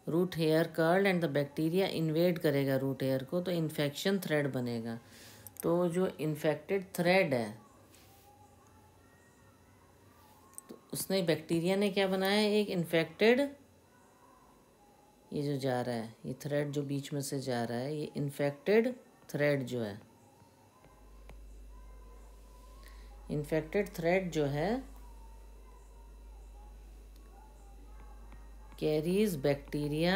root hair curl and the bacteria invade करेगा रूट हेयर को तो इन्फेक्शन थ्रेड बनेगा। तो जो इन्फेक्टेड थ्रेड है तो उसने बैक्टीरिया ने क्या बनाया? एक इन्फेक्टेड ये जो जा रहा है, ये थ्रेड जो बीच में से जा रहा है, ये इन्फेक्टेड थ्रेड जो है इन्फेक्टेड थ्रेड जो है carries bacteria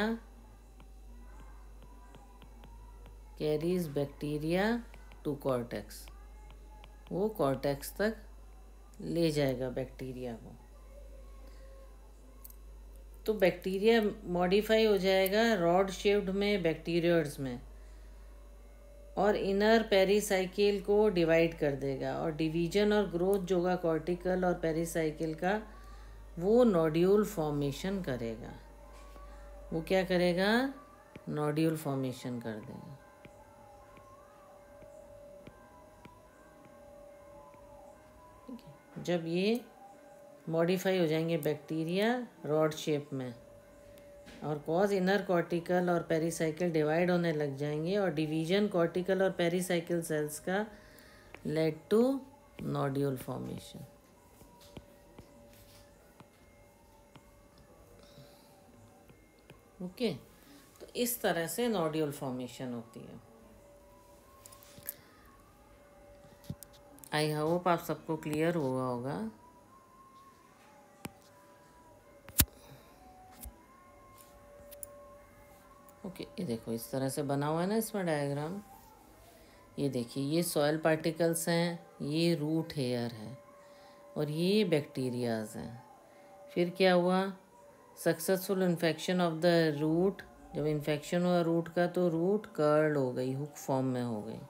carries bacteria to cortex वो कॉर्टेक्स तक ले जाएगा बैक्टीरिया को। तो बैक्टीरिया मॉडिफाई हो जाएगा रॉड शेप्ड में बैक्टीरियड्स में। और इनर पेरीसाइकिल को डिवाइड कर देगा। और डिवीज़न और ग्रोथ जो होगा कॉर्टिकल और पेरीसाइकिल का, वो नोड्यूल फॉर्मेशन करेगा। वो क्या करेगा? नोड्यूल फॉर्मेशन कर देगा। जब ये मॉडिफाई हो जाएँगे बैक्टीरिया रॉड शेप में और कॉज इनर कॉर्टिकल और पेरीसाइकिल डिवाइड होने लग जाएँगे और डिवीज़न कॉर्टिकल और पेरीसाइकिल सेल्स का led to nodule formation okay तो इस तरह से नोड्यूल फॉर्मेशन होती है। आई होप आप सबको क्लियर हुआ होगा। ओके, ये देखो, इस तरह से बना हुआ है ना इसमें डायग्राम ये देखिए, ये सॉयल पार्टिकल्स हैं, ये रूट हेयर है, और ये बैक्टीरियाज हैं। फिर क्या हुआ? Successful infection of the root जब इन्फेक्शन हुआ रूट का तो रूट कर्ल हो गई हुक फॉर्म में हो गई।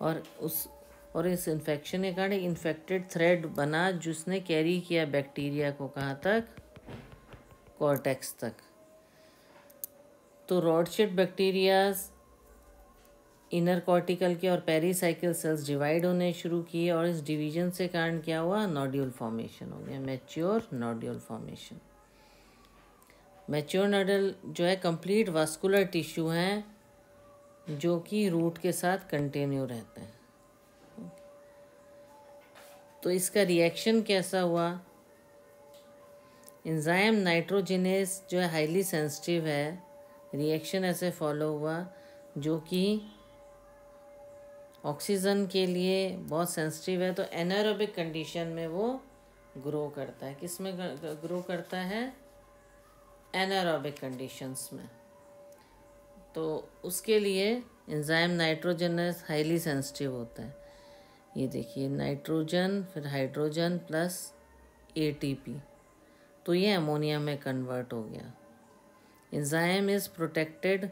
और उस और इस इन्फेक्शन के कारण इन्फेक्टेड थ्रेड बना जिसने कैरी किया बैक्टीरिया को कहाँ तक? कॉर्टेक्स तक। तो रॉडशेड बैक्टीरियाज इनर कॉर्टिकल के और पेरीसाइकिल सेल्स डिवाइड होने शुरू किए और इस डिवीज़न से कारण क्या हुआ? नोड्यूल फॉर्मेशन हो गया। Mature nodule formation mature nodule जो है कंप्लीट वास्कुलर टिश्यू हैं, जो कि रूट के साथ कंटिन्यू रहते हैं। तो इसका रिएक्शन कैसा हुआ? इंजाइम नाइट्रोजिनेस जो है हाईली सेंसिटिव है। रिएक्शन ऐसे फॉलो हुआ, जो कि ऑक्सीजन के लिए बहुत सेंसिटिव है। तो एनारोबिक कंडीशन में वो ग्रो करता है। किसमें ग्रो करता है? एनारोबिक कंडीशंस में। तो उसके लिए इंजाइम नाइट्रोजनस हाईली सेंसिटिव होता है। ये देखिए, नाइट्रोजन, फिर हाइड्रोजन प्लस एटीपी तो ये अमोनिया में कन्वर्ट हो गया। इंजाइम इज़ प्रोटेक्टेड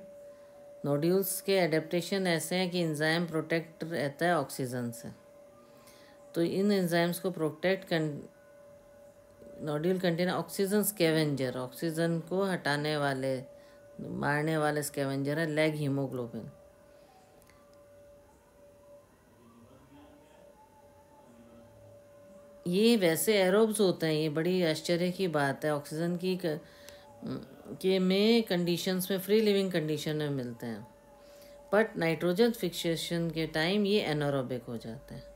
नोड्यूल्स के एडेप्टेशन ऐसे हैं कि इंजाइम प्रोटेक्ट रहता है ऑक्सीजन से। तो इन एंजाइम्स को protect nodule contain oxygen scavenger oxygen को हटाने वाले, मारने वाले स्केवेंजर है लेग हीमोग्लोबिन ये वैसे एरोब्स होते हैं, ये बड़ी आश्चर्य की बात है। ऑक्सीजन की के में कंडीशंस में फ्री लिविंग कंडीशन में मिलते हैं। बट नाइट्रोजन फिक्सेशन के टाइम ये एनोरोबिक हो जाता है।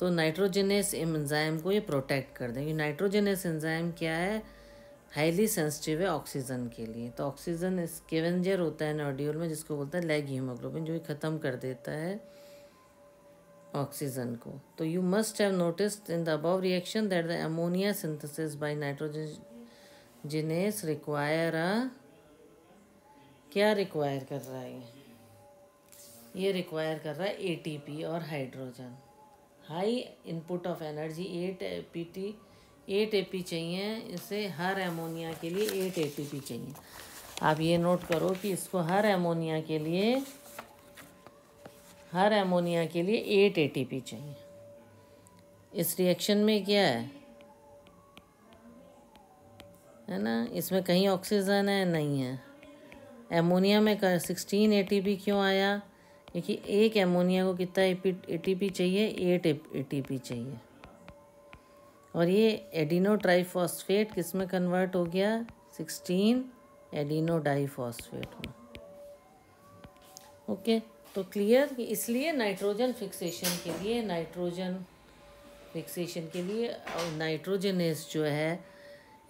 तो नाइट्रोजनस एंजाइम को ये प्रोटेक्ट कर देंगे। नाइट्रोजनस एंजाइम क्या है? हाईली सेंसिटिव है ऑक्सीजन के लिए। तो ऑक्सीजन स्केवेंजर होता है नोड्यूल में, जिसको बोलते हैं लेग हीमोग्लोबिन जो ये ख़त्म कर देता है। ऑक्सीजन को। तो you must have noticed in the above reaction that the ammonia synthesis by nitrogenase require a क्या रिक्वायर कर रहा है ये? ये रिक्वायर कर रहा है एटीपी और hydrogen high input of energy eight P T eight A P चाहिए, इसे हर एमोनिया के लिए एट ए टी पी चाहिए। आप ये नोट करो कि इसको हर एमोनिया के लिए हर एमोनिया के लिए एट ए टी पी चाहिए। इस रिएक्शन में क्या है? है ना? इसमें कहीं ऑक्सीजन है? नहीं है। एमोनिया में कर सिक्सटीन ए टी पी क्यों आया? क्योंकि एक एमोनिया को कितना ए टी पी चाहिए? एट ए टी पी चाहिए। और ये एडिनो ट्राईफॉस्फेट किसमें कन्वर्ट हो गया? सिक्सटीन एडिनो डाईफॉस्फेट में। ओके तो क्लियर कि इसलिए नाइट्रोजन फिक्सेशन के लिए नाइट्रोजन फिक्सेशन के लिए, और नाइट्रोजनेस जो है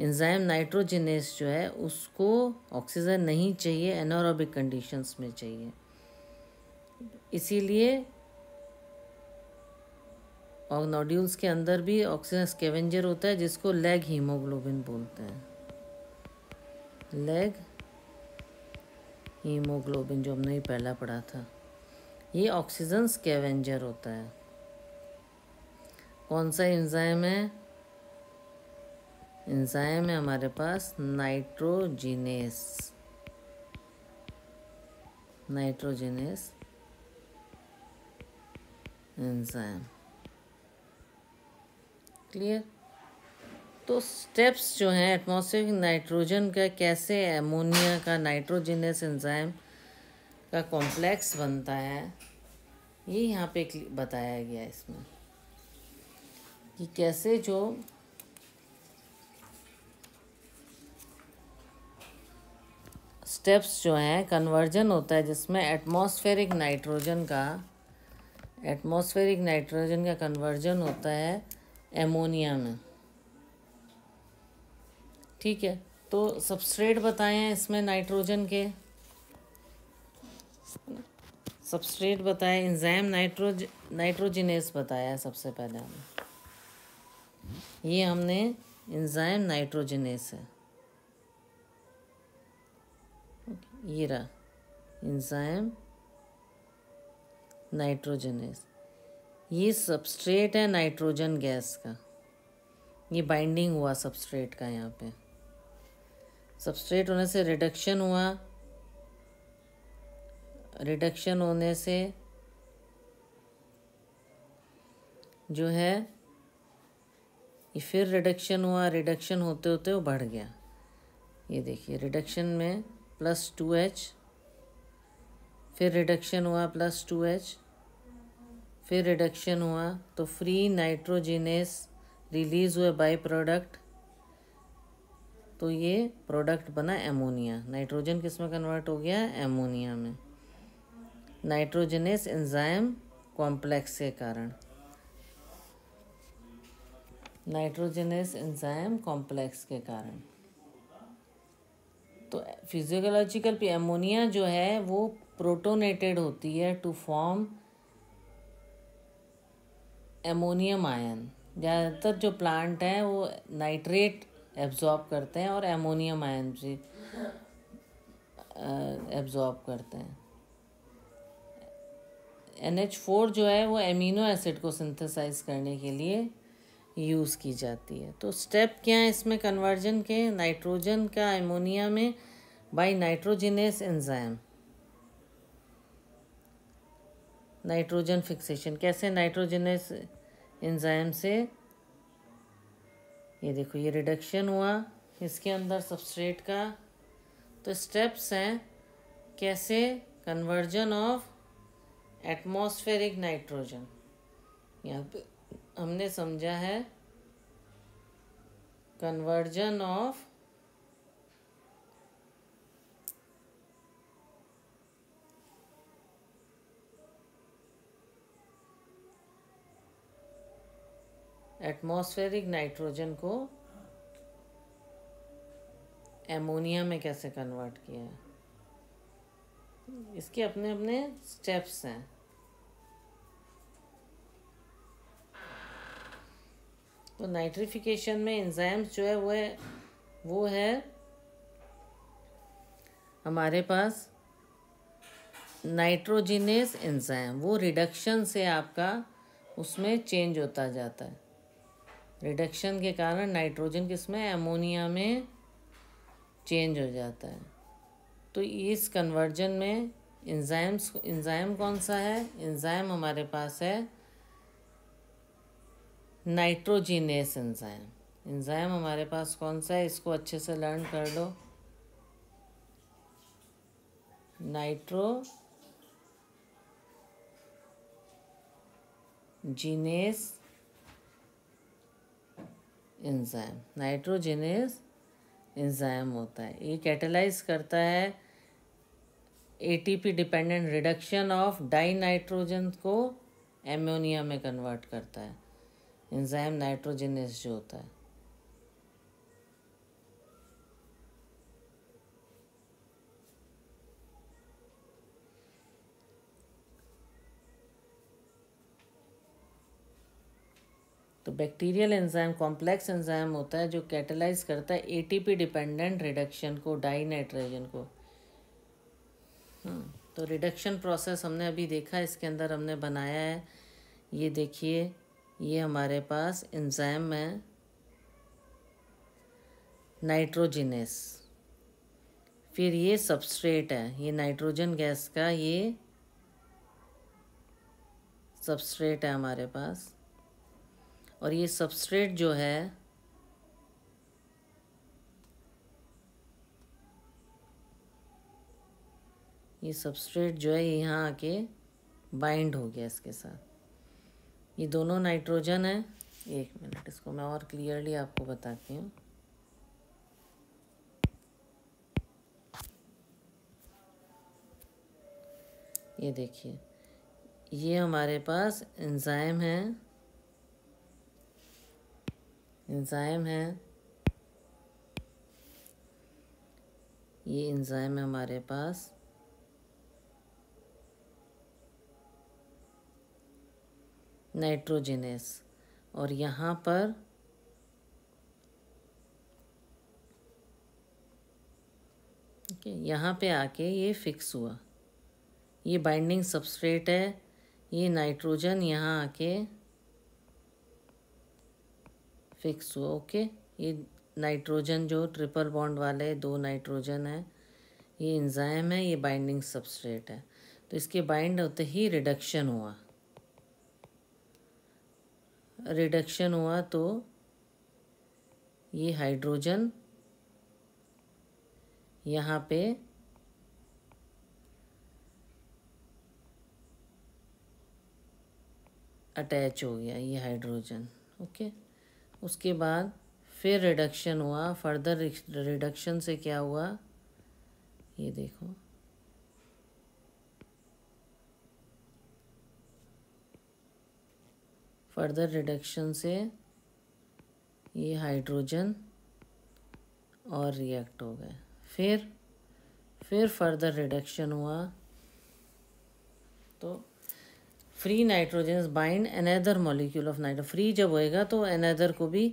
इंजाइम नाइट्रोजनेस जो है, उसको ऑक्सीजन नहीं चाहिए एनारोबिक कंडीशंस में चाहिए। इसीलिए और नोड्यूल्स के अंदर भी ऑक्सीजन स्केवेंजर होता है, जिसको लेग हीमोग्लोबिन बोलते हैं। लेग हीमोग्लोबिन जो हमने पहला पढ़ा था। ये ऑक्सीजन स्केवेंजर होता है। कौन सा इंजाइम है? इंजाइम है हमारे पास नाइट्रोजिनेस नाइट्रोजिनेस इंजाइम क्लियर तो स्टेप्स जो हैं एटमॉस्फेरिक नाइट्रोजन का कैसे एमोनिया का नाइट्रोजनस एंजाइम का कॉम्प्लेक्स बनता है। ये यहाँ पे बताया गया इसमें कि कैसे जो स्टेप्स जो हैं कन्वर्जन होता है, जिसमें एटमॉस्फेरिक नाइट्रोजन का एटमॉस्फेरिक नाइट्रोजन का कन्वर्जन होता है एमोनिया में। ठीक है? तो सबस्ट्रेट बताए हैं इसमें नाइट्रोजन के। सबस्ट्रेट बताया इंजाइम नाइट्रोज नाइट्रोजिनेस बताया सबसे पहले हमने। ये हमने इंजाइम नाइट्रोजिनेस है। ये रहा। इंजाइम नाइट्रोजनेस ये सबस्ट्रेट है नाइट्रोजन गैस का। ये बाइंडिंग हुआ सबस्ट्रेट का यहाँ पे। सबस्ट्रेट होने से रिडक्शन हुआ। रिडक्शन होने से जो है, ये फिर रिडक्शन हुआ, रिडक्शन होते होते वो बढ़ गया। ये देखिए, रिडक्शन में प्लस टू एच फिर रिडक्शन हुआ प्लस टू एच फिर रिडक्शन हुआ तो फ्री नाइट्रोजिनेस रिलीज़ हुए बाई प्रोडक्ट तो ये प्रोडक्ट बना एमोनिया नाइट्रोजन किसमें कन्वर्ट हो गया? एमोनिया में। नाइट्रोजनेस एंजाइम कॉम्प्लेक्स के कारण। नाइट्रोजनेस एंजाइम कॉम्प्लेक्स के कारण। तो फिजियोलॉजिकल एमोनिया जो है, वो प्रोटोनेटेड होती है टू फॉर्म एमोनियम आयन ज़्यादातर जो प्लांट हैं, वो नाइट्रेट एब्जॉर्ब करते हैं और एमोनियम आयन से एब्जॉर्ब करते हैं। एन एच फोर जो है वो एमिनो एसिड को सिंथेसाइज करने के लिए यूज़ की जाती है। तो स्टेप क्या है इसमें कन्वर्जन के? नाइट्रोजन का एमोनिया में by nitrogenase enzyme nitrogen fixation कैसे नाइट्रोजनस एंजाइम से? ये देखो, ये रिडक्शन हुआ इसके अंदर सबस्ट्रेट का। तो स्टेप्स हैं कैसे? Conversion of atmospheric nitrogen. यहाँ पे हमने समझा है, कन्वर्जन ऑफ़ एटमॉस्फेरिक नाइट्रोजन को एमोनिया में कैसे कन्वर्ट किया है? इसके अपने अपने स्टेप्स हैं। तो नाइट्रिफिकेशन में एंजाइम्स जो है, वो है वो है हमारे पास नाइट्रोजिनेस एंजाइम वो रिडक्शन से आपका उसमें चेंज होता जाता है। रिडक्शन के कारण नाइट्रोजन किसमें एमोनिया में चेंज हो जाता है। तो इस कन्वर्जन में इंजाइम्स इंजाइम कौन सा है? इंजाइम हमारे पास है नाइट्रोजिनेस इंजाइम इंजाइम हमारे पास कौन सा है? इसको अच्छे से लर्न कर लो। Nitrogenase enzyme nitrogenase enzyme होता है। ये कैटेलाइज करता है ATP dependent reduction of dinitrogen को एमोनिया में कन्वर्ट करता है। इंजाइम नाइट्रोजिनेस जो होता है। तो बैक्टीरियल एंजाइम कॉम्प्लेक्स एंजाइम होता है जो कैटेलाइज करता है एटीपी डिपेंडेंट रिडक्शन को डाई नाइट्रोजन को। तो रिडक्शन प्रोसेस हमने अभी देखा, इसके अंदर हमने बनाया है। ये देखिए, ये हमारे पास एंजाइम है। नाइट्रोजिनेस फिर ये सबस्ट्रेट है, ये नाइट्रोजन गैस का ये सबस्ट्रेट है हमारे पास। और ये सबस्ट्रेट जो है ये सबस्ट्रेट जो है यहाँ आके बाइंड हो गया इसके साथ। ये दोनों नाइट्रोजन है। एक मिनट इसको मैं और क्लियरली आपको बताती हूँ। ये देखिए, ये हमारे पास एंजाइम है। इंजाइम है। ये इंजाइम है हमारे पास। नाइट्रोजिनस। और यहाँ पर यहाँ पे आके ये फिक्स हुआ। ये बाइंडिंग सबस्ट्रेट है, ये नाइट्रोजन यहाँ आके फिक्स हुआ, ओके। ये नाइट्रोजन जो ट्रिपल बॉन्ड वाले, दो नाइट्रोजन है, ये इंजाइम है, ये बाइंडिंग सबस्ट्रेट है। तो इसके बाइंड होते ही रिडक्शन हुआ। रिडक्शन हुआ तो ये हाइड्रोजन यहाँ पे अटैच हो गया, ये हाइड्रोजन, ओके? उसके बाद फिर रिडक्शन हुआ, फर्दर रिडक्शन से क्या हुआ? ये देखो। फर्दर रिडक्शन से ये हाइड्रोजन और रिएक्ट हो गए। फिर फिर फर्दर रिडक्शन हुआ। तो free nitrogen bind another molecule of nitro free जब होएगा तो अनदर को भी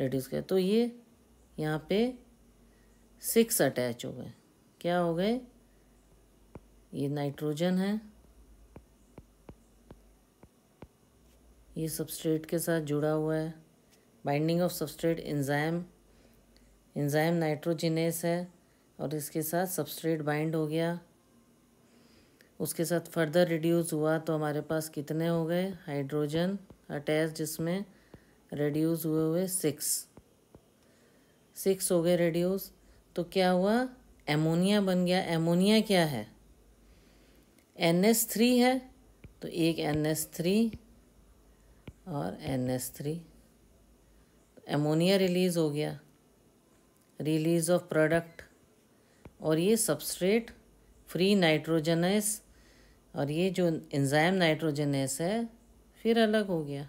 रिड्यूस कर तो ये यहाँ पे सिक्स अटैच हो गए। क्या हो गए? ये नाइट्रोजन है। ये सबस्ट्रेट के साथ जुड़ा हुआ है। Binding of substrate enzyme enzyme nitrogenase है और इसके साथ सबस्ट्रेट बाइंड हो गया। उसके साथ फर्दर रिड्यूस हुआ तो हमारे पास कितने हो गए? हाइड्रोजन अटैच जिसमें रिड्यूस हुए हुए सिक्स सिक्स हो गए रिड्यूस तो क्या हुआ? एमोनिया बन गया। एमोनिया क्या है? एन एस थ्री है तो एक एन एस थ्री और N S three ammonia release हो गया. रिलीज़ ऑफ़ प्रोडक्ट और ये सबस्ट्रेट फ्री नाइट्रोजनस और ये जो इंजाइम नाइट्रोजनस है, फिर अलग हो गया.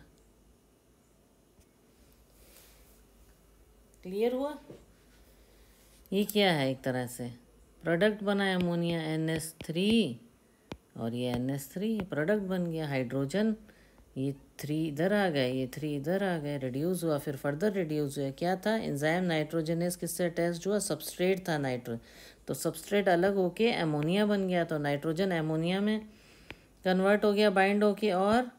क्लियर हुआ? ये क्या है एक तरह से? प्रोडक्ट बना अमोनिया एन एस थ्री और ये एन एस थ्री प्रोडक्ट बन गया हाइड्रोजन ये थ्री इधर आ गए, ये थ्री इधर आ गए रिड्यूस हुआ, फिर फर्दर रिड्यूस हुआ। क्या था? इंजाइम नाइट्रोजनस किससे अटैच हुआ? सबस्ट्रेट था नाइट्रो तो सबस्ट्रेट अलग होके एमोनिया बन गया। तो नाइट्रोजन एमोनिया में कन्वर्ट हो गया बाइंड होके, और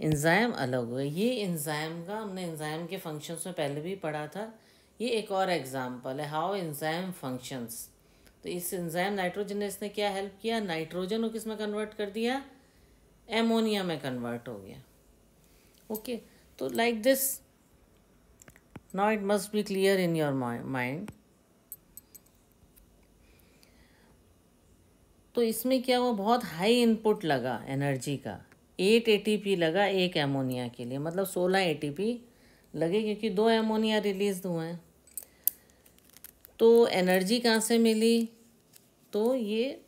इंजाइम अलग हुआ। ये इंजाइम का, हमने इंजाइम के फ़ंक्शंस में पहले भी पढ़ा था। ये एक और एग्ज़ाम्पल है हाउ इंजाइम फ़ंक्शंस तो इस इंजाइम नाइट्रोजनस ने क्या हेल्प किया? नाइट्रोजन को किसमें कन्वर्ट कर दिया? एमोनिया में कन्वर्ट हो गया। ओके तो like this now it must be clear in your mind तो इसमें क्या हुआ? बहुत हाई इनपुट लगा एनर्जी का। एट एटीपी लगा एक एमोनिया के लिए। मतलब सोलह एटीपी लगे क्योंकि दो एमोनिया रिलीज़ हुए हैं। तो एनर्जी कहाँ से मिली? तो ये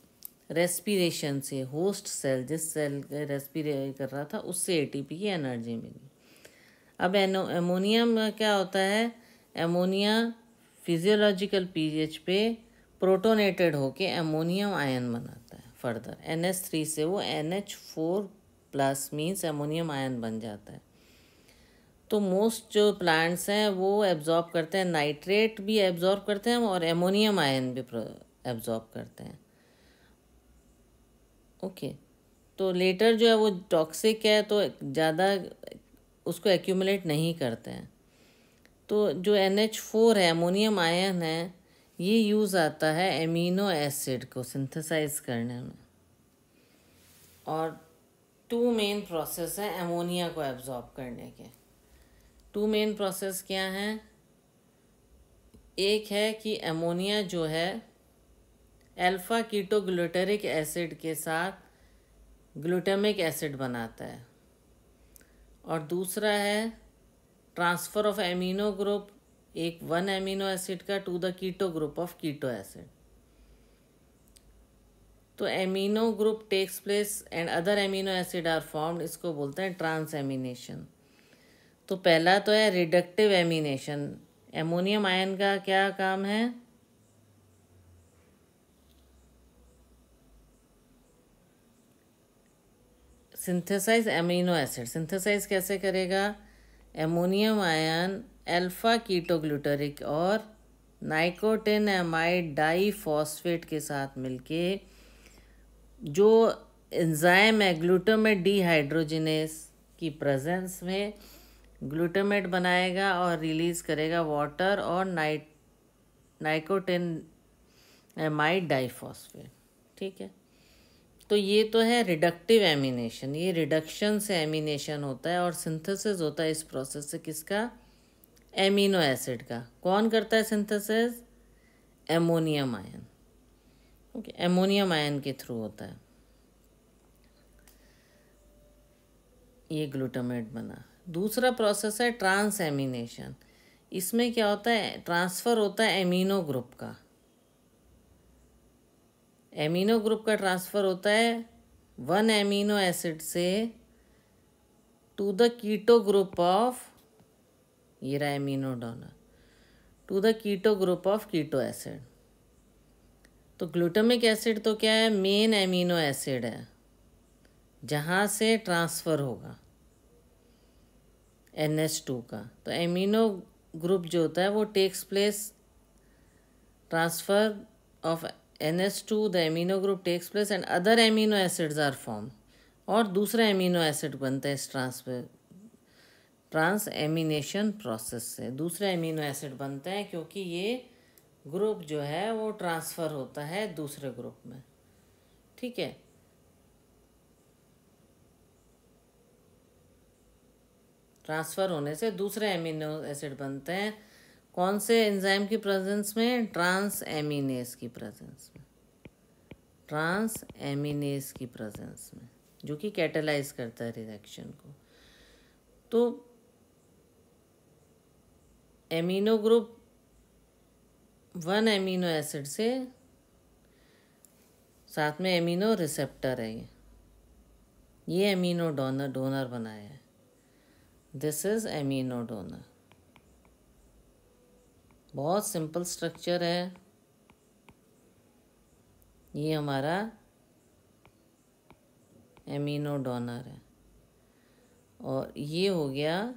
रेस्पिरेशन से होस्ट सेल जिस सेल रेस्पिरेट कर रहा था, उससे एटीपी की एनर्जी मिली। अब एनो एमोनियम क्या होता है? एमोनिया फिजियोलॉजिकल पीएच पे प्रोटोनेटेड होके एमोनियम आयन बनाता है फर्दर एन एच थ्री से वो N H four plus means ammonium ion बन जाता है। तो मोस्ट जो प्लांट्स हैं, वो एब्जॉर्ब करते हैं नाइट्रेट भी एब्जॉर्ब करते हैं और एमोनियम आयन भी एब्जॉर्ब करते हैं। ओके. तो लेटर जो है वो टॉक्सिक है तो ज़्यादा उसको एक्यूमुलेट नहीं करते हैं। तो जो एन एच फोर है अमोनियम आयन है, ये यूज़ आता है एमिनो एसिड को सिंथेसाइज करने में। और टू मेन प्रोसेस है एमोनिया को एब्जॉर्ब करने के। टू मेन प्रोसेस क्या हैं? एक है कि एमोनिया जो है अल्फ़ा कीटोग्लूटरिक एसिड के साथ ग्लूटामिक एसिड बनाता है। और दूसरा है ट्रांसफ़र ऑफ़ एमिनो ग्रुप एक वन एमिनो एसिड का to the keto group of keto acid तो amino group takes place and other amino acid are formed इसको बोलते हैं ट्रांस एमिनेशन तो पहला तो है रिडक्टिव एमिनेशन एमोनियम आयन का क्या काम है? सिंथेसाइज एमिनो एसिड सिंथेसाइज कैसे करेगा? एमोनियम आयन अल्फ़ा कीटोग्लूटरिक और नाइकोटिन एमाइड डाई फॉस्फेट के साथ मिलके जो एंजाइम है ग्लूटामेट डीहाइड्रोजिनेस की प्रेजेंस में ग्लूटामेट बनाएगा और रिलीज़ करेगा वाटर और नाइट नाइकोटिन एमाइड डाईफॉस्फेट ठीक है? तो ये तो है रिडक्टिव एमिनेशन ये रिडक्शन से एमिनेशन होता है और सिंथेसिस होता है इस प्रोसेस से किसका? एमिनो एसिड का। कौन करता है synthesis ammonium ion okay ammonium ion के थ्रू होता है। ये ग्लूटामेट बना। दूसरा प्रोसेस है ट्रांस एमिनेशन इसमें क्या होता है? ट्रांसफ़र होता है एमिनो ग्रुप का। एमिनो ग्रुप का ट्रांसफ़र होता है वन एमिनो एसिड से to the keto group of ये रहा amino donor to the keto group of keto acid तो ग्लूटामिक एसिड तो क्या है? मेन एमिनो एसिड है, जहाँ से ट्रांसफ़र होगा एन एच टू का। तो एमिनो ग्रुप जो होता है, वो takes place transfer of NH2 the amino group takes place and other amino acids are formed. और दूसरा एमिनो एसिड बनता है इस ट्रांस ट्रांस एमिनेशन प्रोसेस से। दूसरा एमिनो एसिड बनता है क्योंकि ये ग्रुप जो है, वो ट्रांसफ़र होता है दूसरे ग्रुप में। ठीक है? ट्रांसफ़र होने से दूसरे एमिनो एसिड बनते हैं। कौन से एंजाइम की प्रेजेंस में? ट्रांस एमिनेस की प्रेजेंस में। ट्रांस एमिनेस की प्रेजेंस में, जो कि कैटेलाइज करता है रिएक्शन को। तो amino group one amino acid से साथ में एमिनो रिसेप्टर है ये। ये एमिनो डोनर डोनर बनाया है। दिस इज़ एमिनो डोनर बहुत सिंपल स्ट्रक्चर है। ये हमारा एमिनो डोनर है। और ये हो गया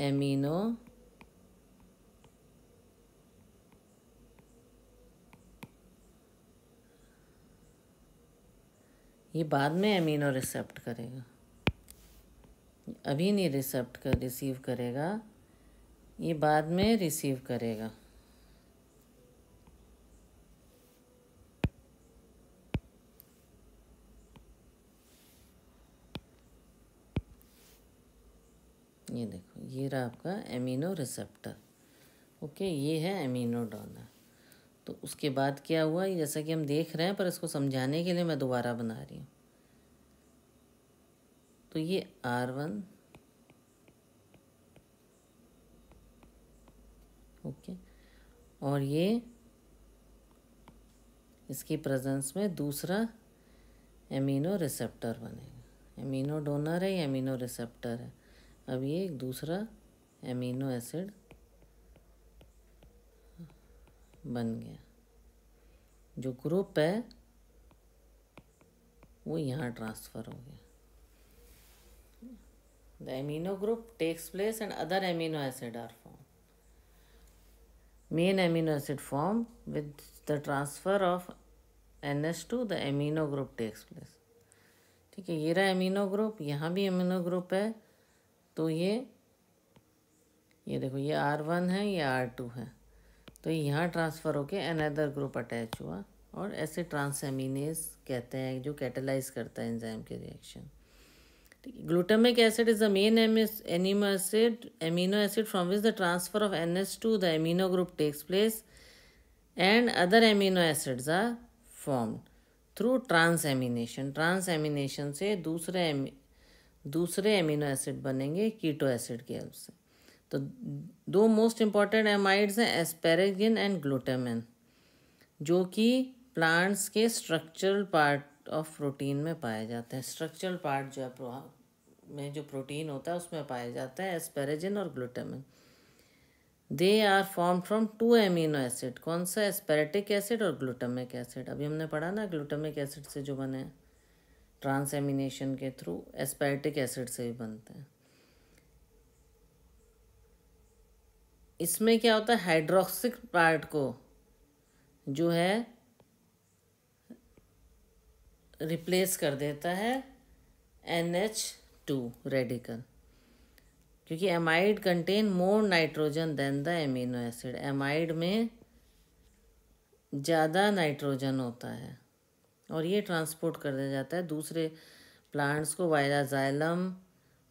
एमिनो ये बाद में एमिनो रिसेप्ट करेगा। अभी नहीं रिसेप्ट कर रिसीव करेगा। ये बाद में रिसीव करेगा। ये देखो, ये रहा आपका एमिनो रिसेप्टर ओके, ये है एमिनो डोनर तो उसके बाद क्या हुआ? जैसा कि हम देख रहे हैं, पर इसको समझाने के लिए मैं दोबारा बना रही हूँ। तो ये आर वन ओके और ये इसकी प्रेजेंस में दूसरा एमिनो रिसेप्टर बनेगा। एमिनो डोनर है या एमिनो रिसेप्टर है? अब ये एक दूसरा एमिनो एसिड बन गया। जो ग्रुप है, वो यहाँ ट्रांसफ़र हो गया। Group takes place and other amino acid are form main amino acid form with the transfer of N S to the amino group takes place ठीक है, ये रहा एमिनो ग्रुप यहाँ भी एमिनो ग्रुप है तो ये ये देखो, ये आर वन है, ये आर टू है। तो ये यहाँ ट्रांसफ़र होके अनदर ग्रुप अटैच हुआ और ऐसे ट्रांसएमिनेज कहते हैं, जो कैटेलाइज करता है एंजाइम के रिएक्शन ठीक है glutamic acid is the main amino acid amino acid from which the transfer of N S to the amino group takes place and other amino acids are form through transamination transamination से दूसरे दूसरे amino acid बनेंगे keto acid की help से। तो दो most important amides हैं asparagine and glutamine जो कि प्लांट्स के स्ट्रक्चरल पार्ट ऑफ़ प्रोटीन में पाए जाते हैं। स्ट्रक्चरल पार्ट जो है में जो प्रोटीन होता है, उसमें पाया जाता है एस्पेरेजिन और glutamine they are form from two amino acid कौन सा? एस्पेरेटिक एसिड और ग्लूटामिक एसिड अभी हमने पढ़ा ना ग्लूटामिक एसिड से जो बने ट्रांस एमिनेशन के थ्रू एस्पेरेटिक एसिड से भी बनते हैं। इसमें क्या होता है? हाइड्रोक्सिक पार्ट को जो है रिप्लेस कर देता है एन एच टू रेडिकल क्योंकि amide contain more nitrogen than the amino acid amide में ज़्यादा नाइट्रोजन होता है। और ये ट्रांसपोर्ट कर दिया जाता है दूसरे प्लांट्स को via xylem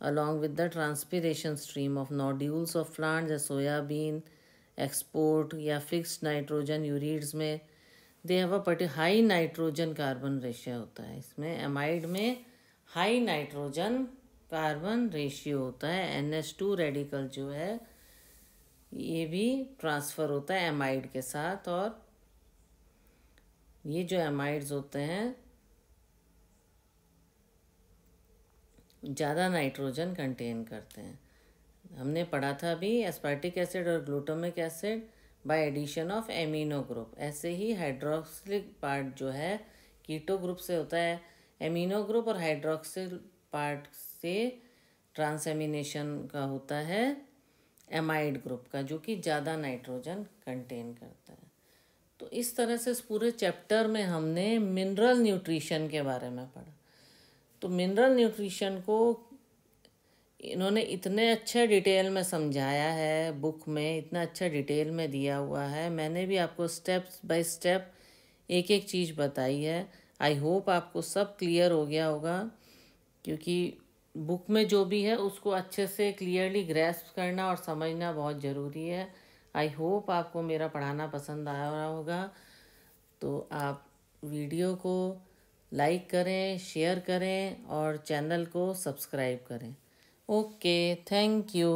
along with the transpiration stream of nodules of plants जैसे सोयाबीन एक्सपोर्ट या फिक्स्ड नाइट्रोजन यूरिड्स में they have a pretty high nitrogen carbon ratio होता है। इसमें एमाइड में हाई नाइट्रोजन कार्बन रेशियो होता है। एन एस टू रेडिकल जो है, ये भी ट्रांसफ़र होता है एमाइड के साथ और ये जो एमाइड्स होते हैं, ज़्यादा नाइट्रोजन कंटेन करते हैं। हमने पढ़ा था अभी एस्पार्टिक एसिड और glutamic acid by addition of amino group ऐसे ही हाइड्रोक्सिलिक पार्ट जो है कीटो ग्रुप से होता है। एमिनो ग्रुप और हाइड्रोक्सिल पार्ट से ट्रांसएमिनेशन का होता है एमाइड ग्रुप का, जो कि ज़्यादा नाइट्रोजन कंटेन करता है। तो इस तरह से इस पूरे चैप्टर में हमने मिनरल न्यूट्रिशन के बारे में पढ़ा। तो मिनरल न्यूट्रिशन को इन्होंने इतने अच्छे डिटेल में समझाया है, बुक में इतना अच्छा डिटेल में दिया हुआ है। मैंने भी आपको स्टेप्स बाय स्टेप एक एक चीज़ बताई है। आई होप आपको सब क्लियर हो गया होगा, क्योंकि बुक में जो भी है, उसको अच्छे से क्लियरली ग्रेस्प करना और समझना बहुत ज़रूरी है। आई होप आपको मेरा पढ़ाना पसंद आ रहा होगा। तो आप वीडियो को लाइक करें शेयर करें और चैनल को सब्सक्राइब करें। Okay thank you